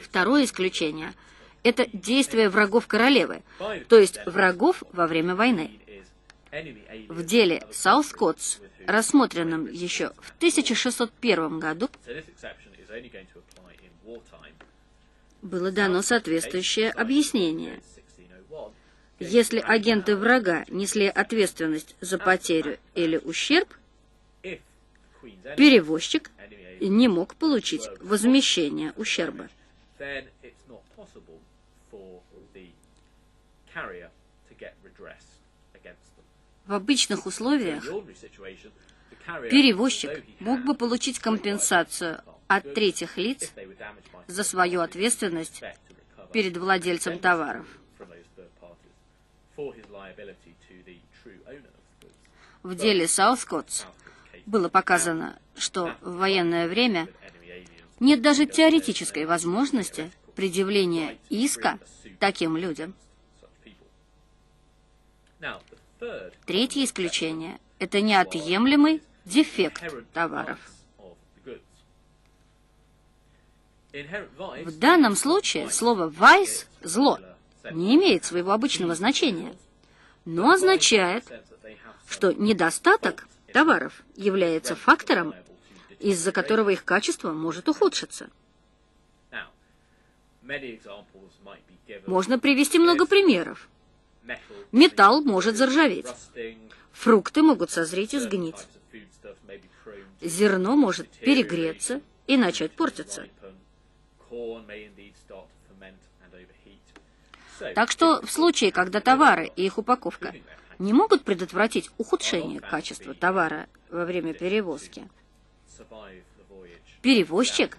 Второе исключение – это действие врагов королевы, то есть врагов во время войны. В деле Саускотс, рассмотренном еще в 1601 году, было дано соответствующее объяснение. Если агенты врага несли ответственность за потерю или ущерб, перевозчик не мог получить возмещение ущерба. В обычных условиях перевозчик мог бы получить компенсацию от третьих лиц за свою ответственность перед владельцем товаров. В деле Саускотс было показано, что в военное время нет даже теоретической возможности предъявления иска таким людям. Третье исключение – это неотъемлемый дефект товаров. В данном случае слово «вайс» — «зло» не имеет своего обычного значения, но означает, что недостаток товаров является фактором, из-за которого их качество может ухудшиться. Можно привести много примеров. Металл может заржаветь. Фрукты могут созреть и сгнить. Зерно может перегреться и начать портиться. Так что в случае, когда товары и их упаковка не могут предотвратить ухудшение качества товара во время перевозки, перевозчик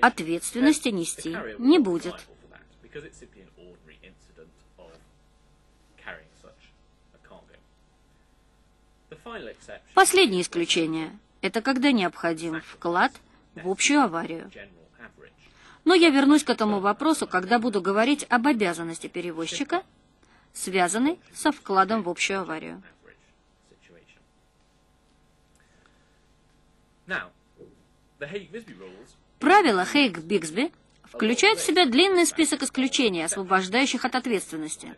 ответственности нести не будет. Последнее исключение – это когда необходим вклад в общую аварию. Но я вернусь к этому вопросу, когда буду говорить об обязанности перевозчика, связанной со вкладом в общую аварию. Правила Хейг-Бигсби включают в себя длинный список исключений, освобождающих от ответственности.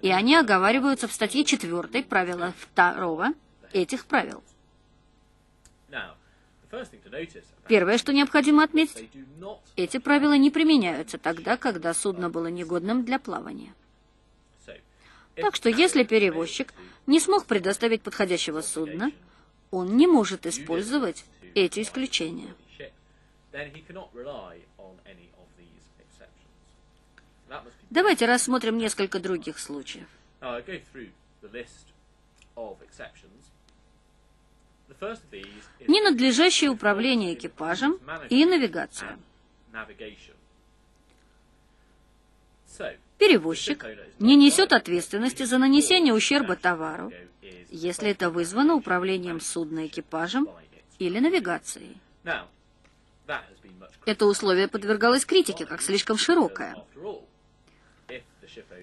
И они оговариваются в статье 4 правила 2 этих правил. Первое, что необходимо отметить, эти правила не применяются тогда, когда судно было негодным для плавания. Так что если перевозчик не смог предоставить подходящего судна, он не может использовать эти исключения. Давайте рассмотрим несколько других случаев. Ненадлежащее управление экипажем и навигация. Перевозчик не несет ответственности за нанесение ущерба товару, если это вызвано управлением судна экипажем или навигацией. Это условие подвергалось критике как слишком широкое.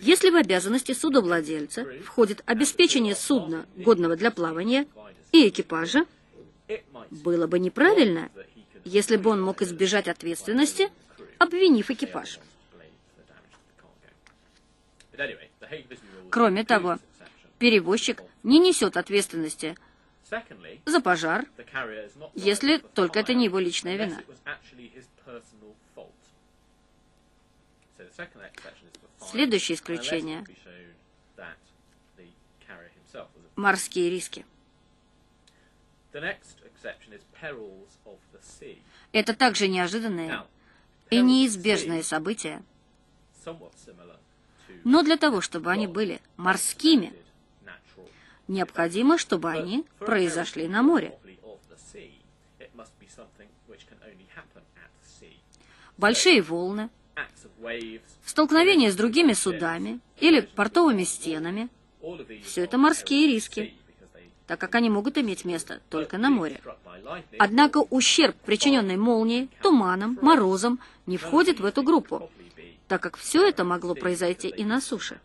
Если в обязанности судовладельца входит обеспечение судна, годного для плавания, и экипажа, было бы неправильно, если бы он мог избежать ответственности, обвинив экипаж. Кроме того, перевозчик не несет ответственности за пожар, если только это не его личная вина. Следующее исключение – морские риски. Это также неожиданные и неизбежные события, но для того, чтобы они были морскими, необходимо, чтобы они произошли на море. Большие волны – столкновение с другими судами или портовыми стенами. Все это морские риски, так как они могут иметь место только на море. Однако ущерб, причиненный молнией, туманом, морозом, не входит в эту группу, так как все это могло произойти и на суше.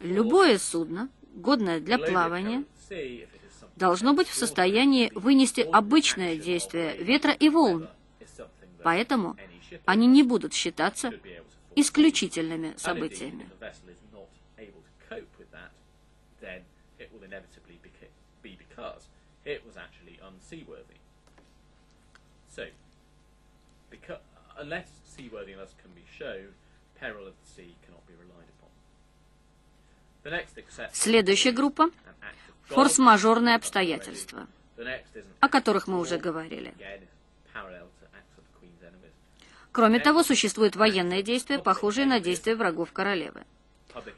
Любое судно, годное для плавания, должно быть в состоянии вынести обычное действие ветра и волн, Поэтому они не будут считаться исключительными событиями. Следующая группа – форс-мажорные обстоятельства, о которых мы уже говорили. Кроме того, существуют военные действия, похожие на действия врагов королевы.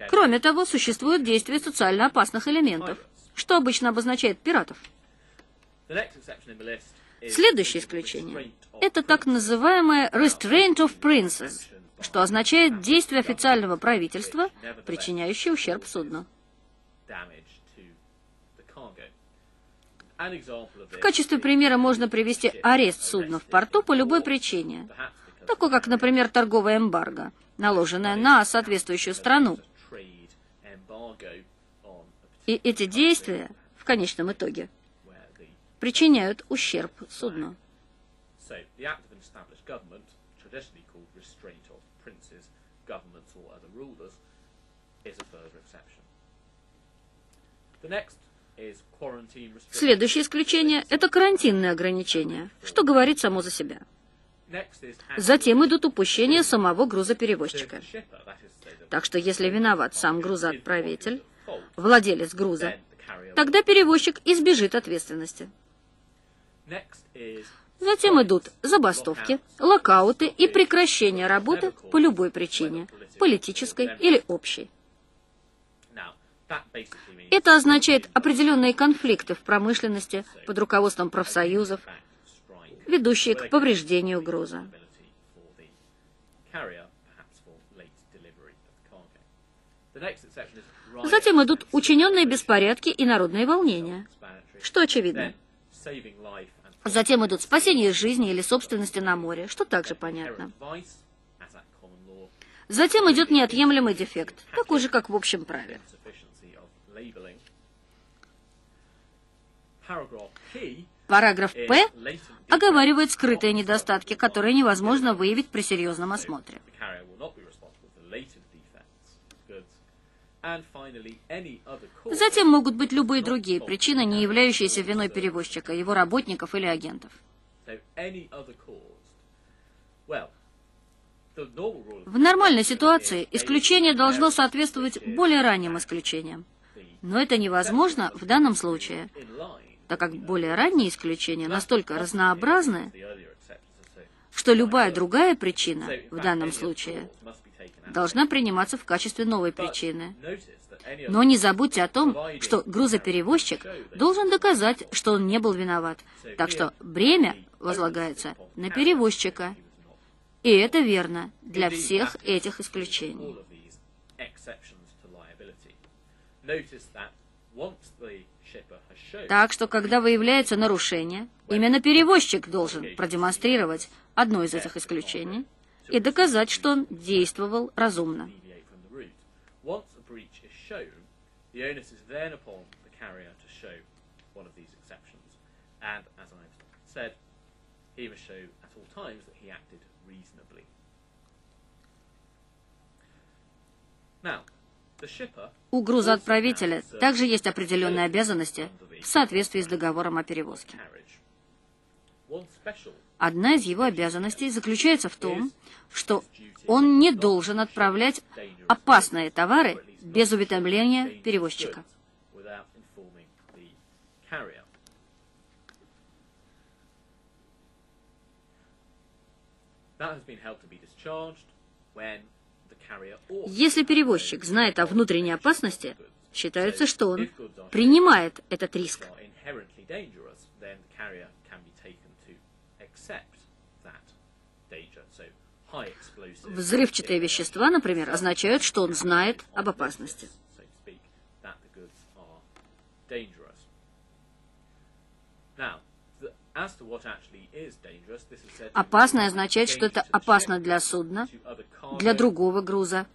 Кроме того, существуют действия социально опасных элементов, что обычно обозначает пиратов. Следующее исключение это так называемое restraint of princes, что означает действие официального правительства, причиняющее ущерб судну. В качестве примера можно привести арест судна в порту по любой причине, такой как, например, торговая эмбарго, наложенное на соответствующую страну. И эти действия в конечном итоге причиняют ущерб судну. Следующее исключение – это карантинные ограничения, что говорит само за себя. Затем идут упущения самого грузоперевозчика. Так что если виноват сам грузоотправитель, владелец груза, тогда перевозчик избежит ответственности. Затем идут забастовки, локауты и прекращение работы по любой причине, политической или общей. Это означает определенные конфликты в промышленности под руководством профсоюзов, ведущие к повреждению груза. Затем идут учиненные беспорядки и народные волнения, что очевидно. Затем идут спасение жизни или собственности на море, что также понятно. Затем идет неотъемлемый дефект, такой же, как в общем праве. Параграф П оговаривает скрытые недостатки, которые невозможно выявить при серьезном осмотре. Затем могут быть любые другие причины, не являющиеся виной перевозчика, его работников или агентов. В нормальной ситуации исключение должно соответствовать более ранним исключениям. Но это невозможно в данном случае, так как более ранние исключения настолько разнообразны, что любая другая причина в данном случае должна приниматься в качестве новой причины. Но не забудьте о том, что грузоперевозчик должен доказать, что он не был виноват. Так что бремя возлагается на перевозчика. И это верно для всех этих исключений. Так что, когда выявляется нарушение, именно перевозчик должен продемонстрировать одно из этих исключений и доказать, что он действовал разумно. Now, у грузоотправителя также есть определенные обязанности в соответствии с договором о перевозке. Одна из его обязанностей заключается в том, что он не должен отправлять опасные товары без уведомления перевозчика. Если перевозчик знает о внутренней опасности, считается, что он принимает этот риск. Взрывчатые вещества, например, означают, что он знает об опасности. Опасное означает, что это опасно для судна, для другого груза.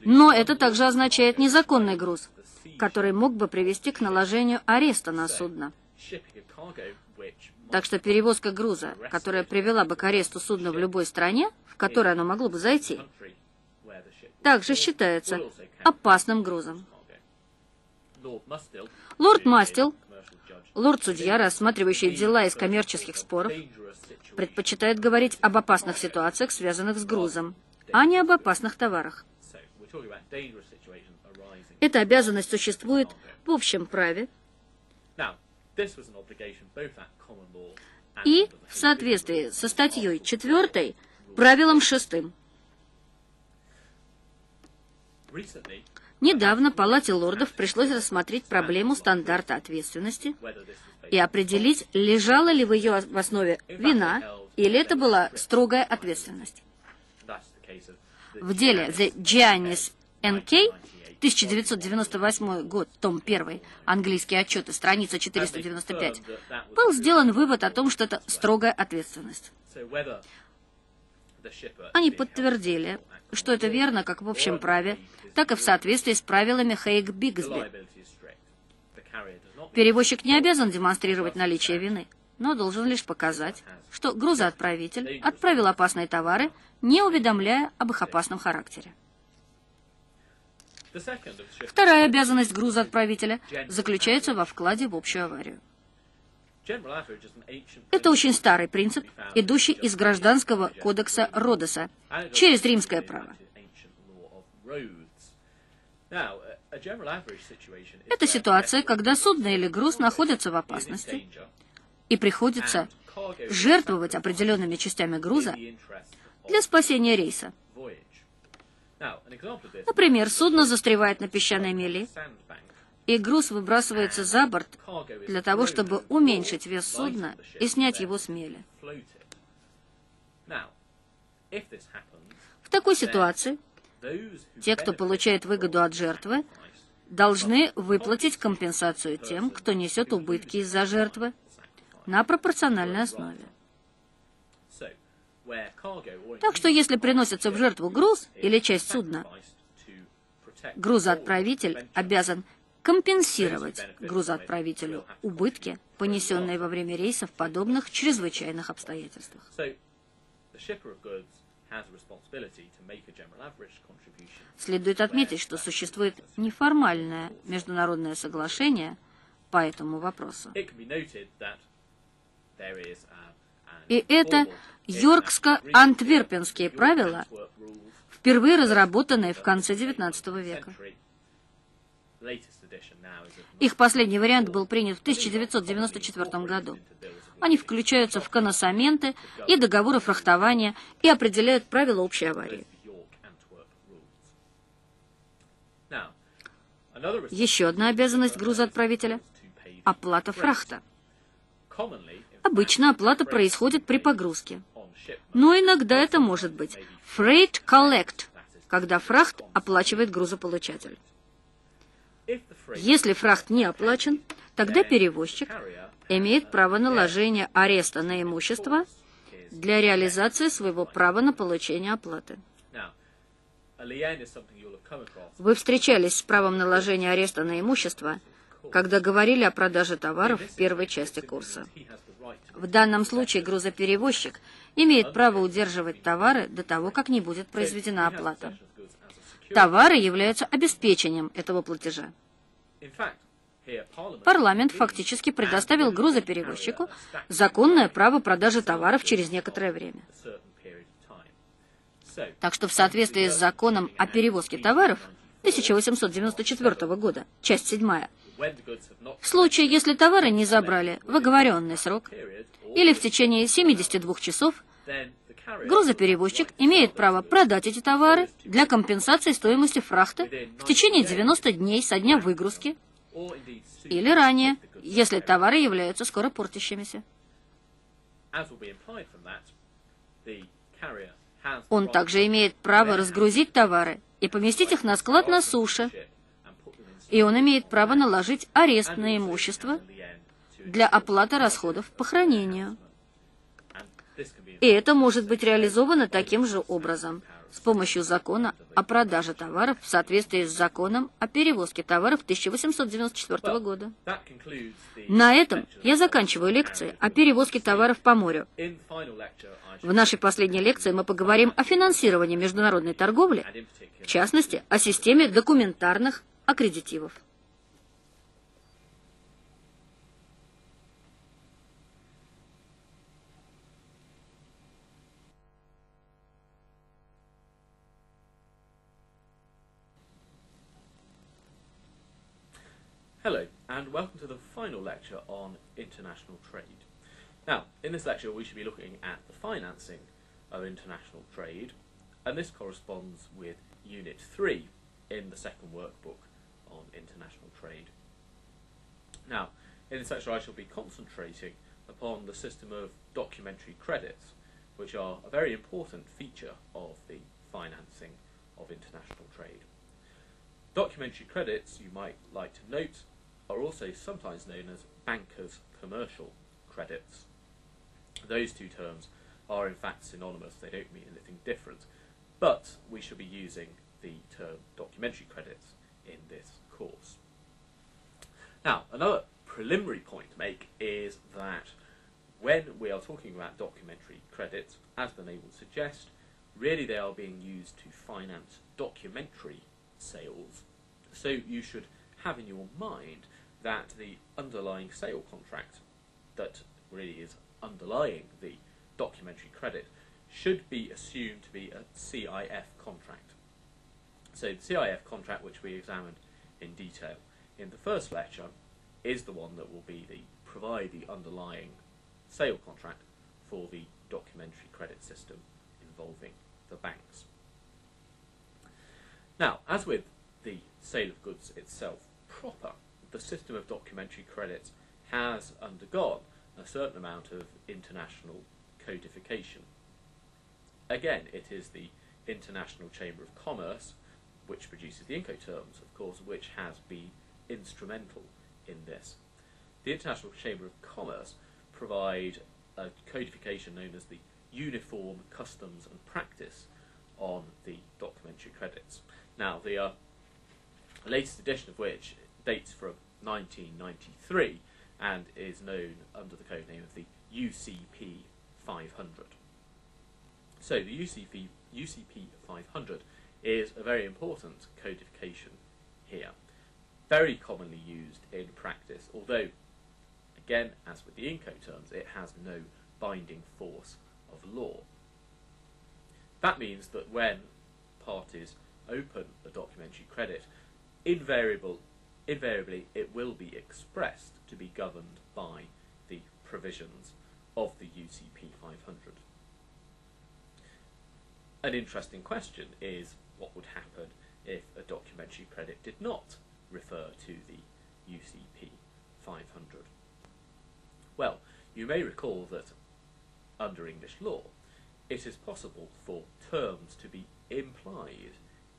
Но это также означает незаконный груз, который мог бы привести к наложению ареста на судно. Так что перевозка груза, которая привела бы к аресту судна в любой стране, в которой оно могло бы зайти, также считается опасным грузом. Лорд Мастил, лорд-судья, рассматривающий дела из коммерческих споров, предпочитает говорить об опасных ситуациях, связанных с грузом, а не об опасных товарах. Эта обязанность существует в общем праве, и в соответствии со статьей 4, правилом 6. Недавно Палате лордов пришлось рассмотреть проблему стандарта ответственности и определить, лежала ли в ее основе вина или это была строгая ответственность. В деле The Giannis N.K. 1998 год, том 1, английские отчеты, страница 495, был сделан вывод о том, что это строгая ответственность. Они подтвердили, что это верно как в общем праве, так и в соответствии с правилами Хейг-Бигсби. Перевозчик не обязан демонстрировать наличие вины, но должен лишь показать, что грузоотправитель отправил опасные товары, не уведомляя об их опасном характере. Вторая обязанность грузоотправителя заключается во вкладе в общую аварию. Это очень старый принцип, идущий из Гражданского кодекса Родоса через римское право. Это ситуация, когда судно или груз находятся в опасности, и приходится жертвовать определенными частями груза для спасения рейса. Например, судно застревает на песчаной мели, и груз выбрасывается за борт для того, чтобы уменьшить вес судна и снять его с мели. В такой ситуации те, кто получает выгоду от жертвы, должны выплатить компенсацию тем, кто несет убытки из-за жертвы на пропорциональной основе. Так что если приносится в жертву груз или часть судна, грузоотправитель обязан компенсировать грузоотправителю убытки, понесенные во время рейса в подобных чрезвычайных обстоятельствах. Следует отметить, что существует неформальное международное соглашение по этому вопросу. И это Йоркско-Антверпенские правила, впервые разработанные в конце XIX века. Их последний вариант был принят в 1994 году. Они включаются в коносаменты и договоры фрахтования и определяют правила общей аварии. Еще одна обязанность грузоотправителя – оплата фрахта. Обычно оплата происходит при погрузке. Но иногда это может быть freight collect, когда фрахт оплачивает грузополучатель. Если фрахт не оплачен, тогда перевозчик имеет право наложения ареста на имущество для реализации своего права на получение оплаты. Вы встречались с правом наложения ареста на имущество, когда говорили о продаже товаров в первой части курса. В данном случае грузоперевозчик имеет право удерживать товары до того, как не будет произведена оплата. Товары являются обеспечением этого платежа. Парламент фактически предоставил грузоперевозчику законное право продажи товаров через некоторое время. Так что в соответствии с законом о перевозке товаров 1894 года, часть 7, в случае, если товары не забрали в оговоренный срок или в течение 72 часов, грузоперевозчик имеет право продать эти товары для компенсации стоимости фрахта в течение 90 дней со дня выгрузки или ранее, если товары являются скоро портящимися. Он также имеет право разгрузить товары и поместить их на склад на суше, и он имеет право наложить арест на имущество для оплаты расходов по хранению. И это может быть реализовано таким же образом, с помощью закона о продаже товаров в соответствии с законом о перевозке товаров 1894 года. На этом я заканчиваю лекции о перевозке товаров по морю. В нашей последней лекции мы поговорим о финансировании международной торговли, в частности, о системе документарных аккредитивов. Hello, and welcome to the final lecture on international trade. Now, in this lecture, we should be looking at the financing of international trade, and this corresponds with Unit 3 in the second workbook on international trade. Now, in this lecture, I shall be concentrating upon the system of documentary credits, which are a very important feature of the financing of international trade. Documentary credits, you might like to note, are also sometimes known as bankers' commercial credits. Those two terms are in fact synonymous, they don't mean anything different, but we shall be using the term documentary credits in this course. Now, another preliminary point to make is that when we are talking about documentary credits, as the name would suggest, really they are being used to finance documentary sales. So you should have in your mind that the underlying sale contract that really is underlying the documentary credit should be assumed to be a CIF contract. So the CIF contract, which we examined in detail in the first lecture, is the one that will be the provide the underlying sale contract for the documentary credit system involving the banks. Now, as with the sale of goods itself proper, the system of documentary credits has undergone a certain amount of international codification. Again, it is the International Chamber of Commerce, which produces the Incoterms, of course, which has been instrumental in this. The International Chamber of Commerce provide a codification known as the Uniform Customs and Practice on the documentary credits. Now, the uh, latest edition of which dates from 1993 and is known under the code name of the UCP 500. So the UCP, UCP 500 is a very important codification here, very commonly used in practice, although, again, as with the Incoterms, it has no binding force of law. That means that when parties open a documentary credit, invariable invariably it will be expressed to be governed by the provisions of the UCP 500. An interesting question is what would happen if a documentary credit did not refer to the UCP 500. Well, you may recall that under English law, it is possible for terms to be implied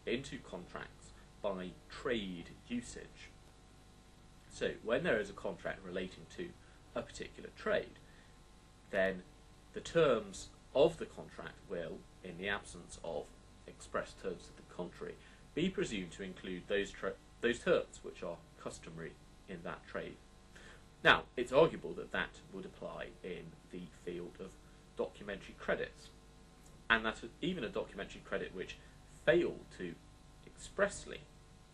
into contracts by trade usage. So when there is a contract relating to a particular trade, then the terms of the contract will, in the absence of express terms to the contrary, be presumed to include those, those terms which are customary in that trade. Now, it's arguable that that would apply in the field of documentary credits, and that even a documentary credit which failed to expressly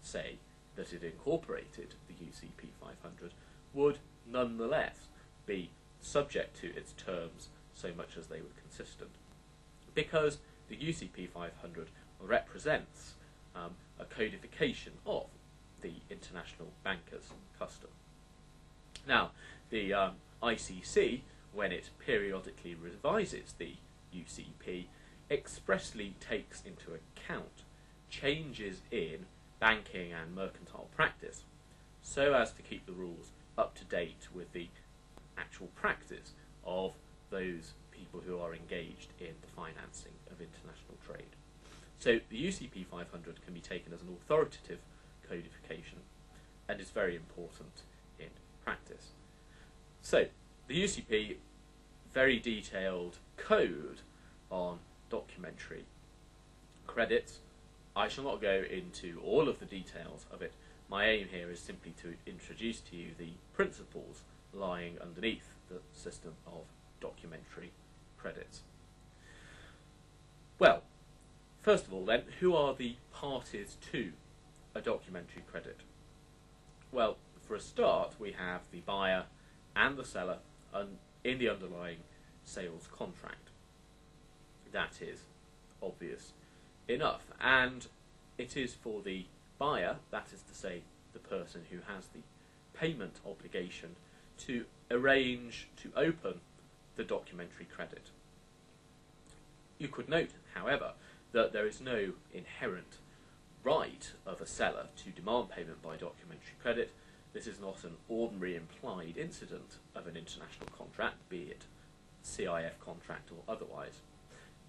say that it incorporated the UCP 500 would nonetheless be subject to its terms so much as they were consistent. Because the UCP 500 represents um, a codification of the international banker's custom. Now, the um, ICC, when it periodically revises the UCP, expressly takes into account changes in banking and mercantile practice so as to keep the rules up to date with the actual practice of those people who are engaged in the financing of international trade. So the UCP 500 can be taken as an authoritative codification and is very important in practice. So the UCP, very detailed code on documentary credits. I shall not go into all of the details of it. My aim here is simply to introduce to you the principles lying underneath the system of documentary credits. Well, first of all then, who are the parties to a documentary credit? Well, for a start, we have the buyer and the seller in the underlying sales contract. That is obvious enough. And it is for the buyer, that is to say, the person who has the payment obligation, to arrange to open the documentary credit. You could note, however, that there is no inherent right of a seller to demand payment by documentary credit. This is not an ordinary implied incident of an international contract, be it CIF contract or otherwise.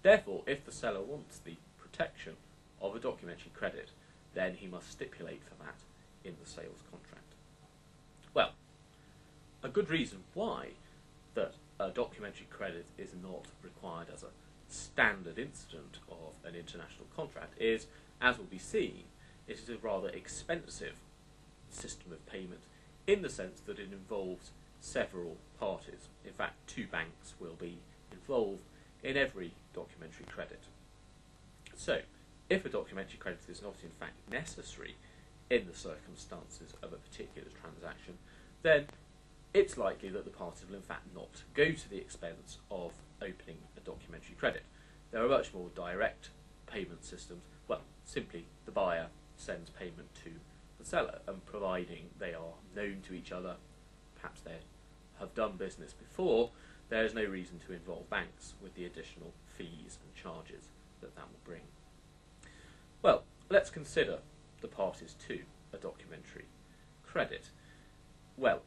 Therefore, if the seller wants the protection of a documentary credit, then he must stipulate for that in the sales contract. Well, a good reason why that a documentary credit is not required as a standard incident of an international contract is, as will be seen, it is a rather expensive system of payment in the sense that it involves several parties. In fact, two banks will be involved in every documentary credit. So, if a documentary credit is not in fact necessary in the circumstances of a particular transaction, then it's likely that the parties will in fact not go to the expense of opening a documentary credit. There are much more direct payment systems. Well, simply the buyer sends payment to the seller, and providing they are known to each other, perhaps they have done business before, there is no reason to involve banks with the additional fees and charges that that will bring. Well, let's consider the parties to a documentary credit. Well,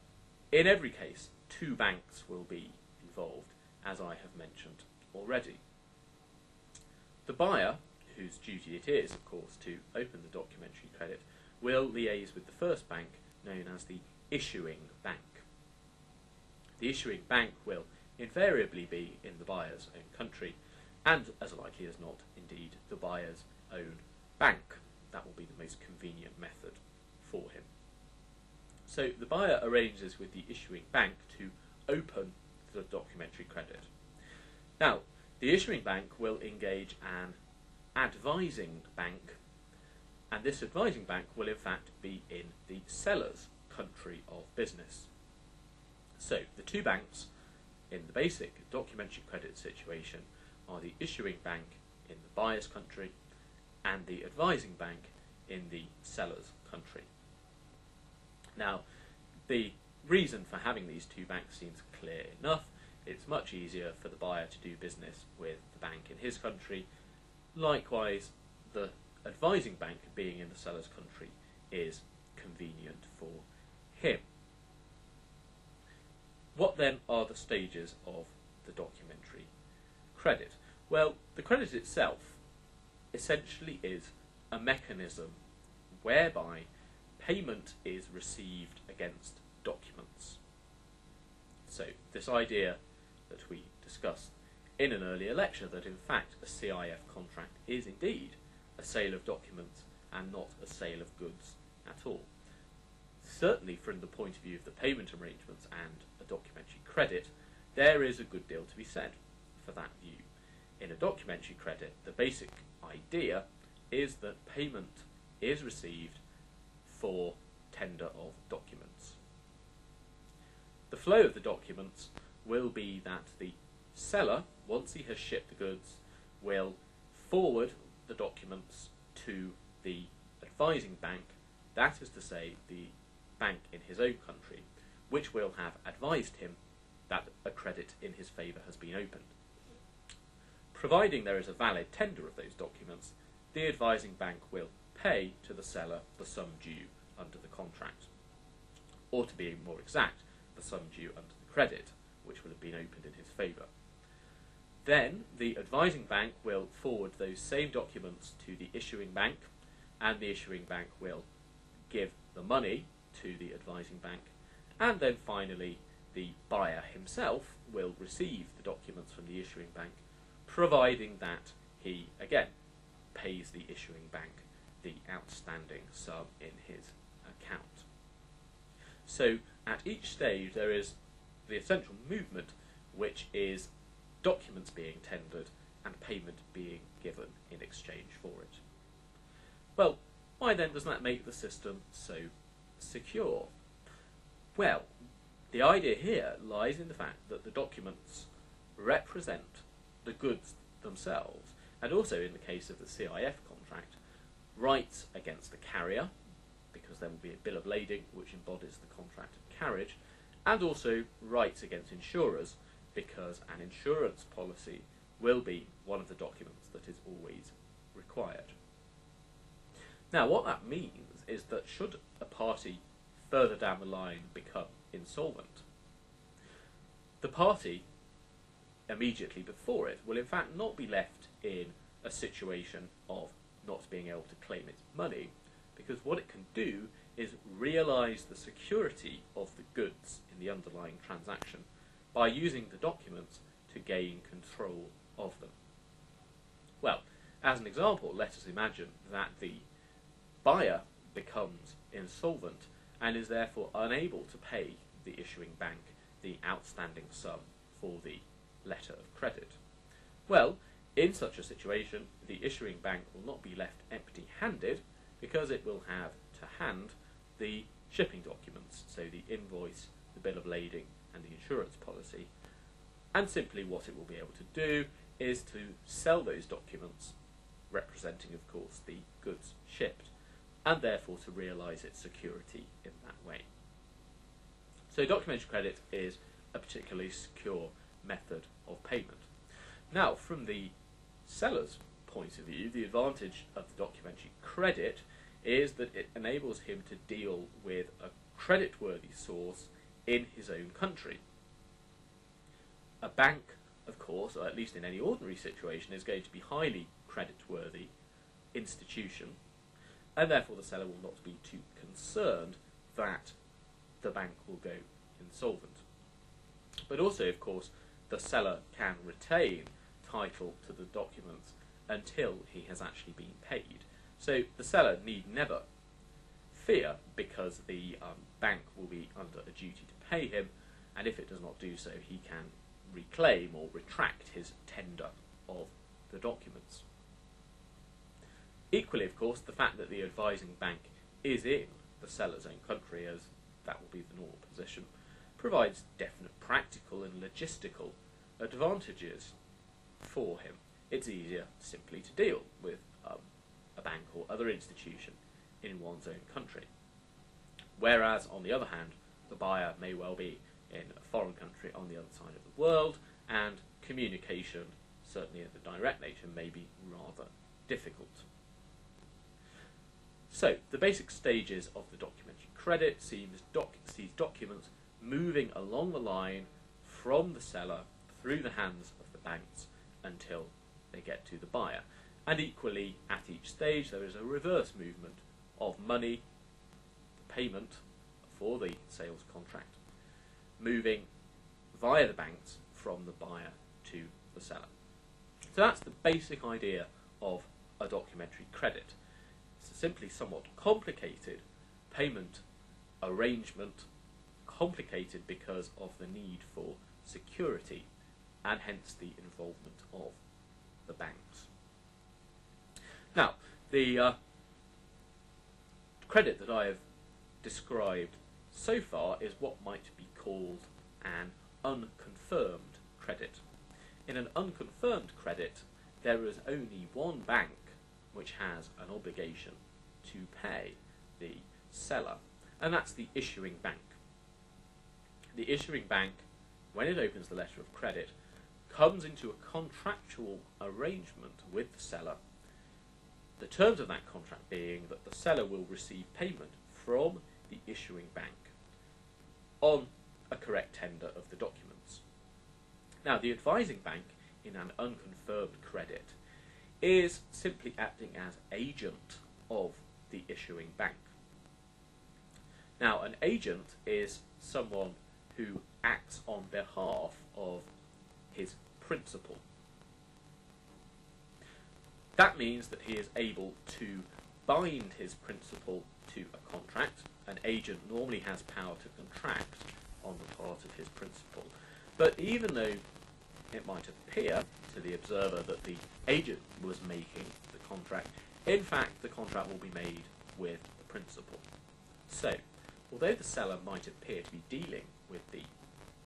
in every case, two banks will be involved, as I have mentioned already. The buyer, whose duty it is, of course, to open the documentary credit, will liaise with the first bank, known as the issuing bank. The issuing bank will invariably be in the buyer's own country, and as likely as not, indeed, the buyer's own bank. That will be the most convenient method for him. So the buyer arranges with the issuing bank to open the documentary credit. Now, the issuing bank will engage an advising bank, and this advising bank will in fact be in the seller's country of business. So the two banks in the basic documentary credit situation are the issuing bank in the buyer's country and the advising bank in the seller's country. Now, the reason for having these two banks seems clear enough. It's much easier for the buyer to do business with the bank in his country. Likewise, the advising bank being in the seller's country is convenient for him. What then are the stages of the documentary credit? Well, the credit itself essentially is a mechanism whereby payment is received against documents. So, this idea that we discussed in an earlier lecture that in fact a CIF contract is indeed a sale of documents and not a sale of goods at all. Certainly, from the point of view of the payment arrangements and a documentary credit, there is a good deal to be said for that view. In a documentary credit, the basic idea is that payment is received for tender of documents. The flow of the documents will be that the seller, once he has shipped the goods, will forward the documents to the advising bank, that is to say, the bank in his own country, which will have advised him that a credit in his favour has been opened. Providing there is a valid tender of those documents, the advising bank will pay to the seller the sum due under the contract. Or to be more exact, the sum due under the credit, which will have been opened in his favour. Then the advising bank will forward those same documents to the issuing bank, and the issuing bank will give the money to the advising bank, and then finally the buyer himself will receive the documents from the issuing bank, providing that he again pays the issuing bank the outstanding sum in his account. So at each stage there is the essential movement which is documents being tendered and payment being given in exchange for it. Well, why then doesn't that make the system so secure? Well, the idea here lies in the fact that the documents represent the goods themselves, and also in the case of the CIF contract, rights against the carrier, because there will be a bill of lading which embodies the contract of carriage, and also rights against insurers, because an insurance policy will be one of the documents that is always required. Now, what that means is that should a party further down the line become insolvent, the party immediately before it will in fact not be left in a situation of not being able to claim its money, because what it can do is realise the security of the goods in the underlying transaction by using the documents to gain control of them. Well, as an example, let us imagine that the buyer becomes insolvent and is therefore unable to pay the issuing bank the outstanding sum for the letter of credit. Well, in such a situation, the issuing bank will not be left empty handed because it will have to hand the shipping documents, so the invoice, the bill of lading, and the insurance policy. And simply what it will be able to do is to sell those documents, representing, of course, the goods shipped, and therefore to realise its security in that way. So documentary credit is a particularly secure method of payment. Now, from the seller's point of view, the advantage of the documentary credit is that it enables him to deal with a creditworthy source in his own country. A bank, of course, or at least in any ordinary situation, is going to be highly creditworthy institution, and therefore the seller will not be too concerned that the bank will go insolvent. But also, of course, the seller can retain title to the documents until he has actually been paid. So the seller need never fear because the um, bank will be under a duty to pay him, and if it does not do so, he can reclaim or retract his tender of the documents. Equally, of course, the fact that the advising bank is in the seller's own country, as that will be the normal position, provides definite practical and logistical advantages for him. It's easier simply to deal with um, a bank or other institution in one's own country. Whereas, on the other hand, the buyer may well be in a foreign country on the other side of the world, and communication, certainly of a direct nature, may be rather difficult. So, the basic stages of the documentary credit sees, doc sees documents moving along the line from the seller through the hands of the banks until they get to the buyer. And equally, at each stage, there is a reverse movement of money, payment for the sales contract, moving via the banks from the buyer to the seller. So that's the basic idea of a documentary credit. It's a simply somewhat complicated payment arrangement, complicated because of the need for security and hence the involvement of the banks. Now, the uh, credit that I have described so far is what might be called an unconfirmed credit. In an unconfirmed credit, there is only one bank which has an obligation to pay the seller, and that's the issuing bank. The issuing bank, when it opens the letter of credit, comes into a contractual arrangement with the seller. The terms of that contract being that the seller will receive payment from the issuing bank on a correct tender of the documents. Now, the advising bank in an unconfirmed credit is simply acting as agent of the issuing bank. Now, an agent is someone who acts on behalf of his principal. That means that he is able to bind his principal to a contract. An agent normally has power to contract on the part of his principal. But even though it might appear to the observer that the agent was making the contract, in fact the contract will be made with the principal. So, although the seller might appear to be dealing with the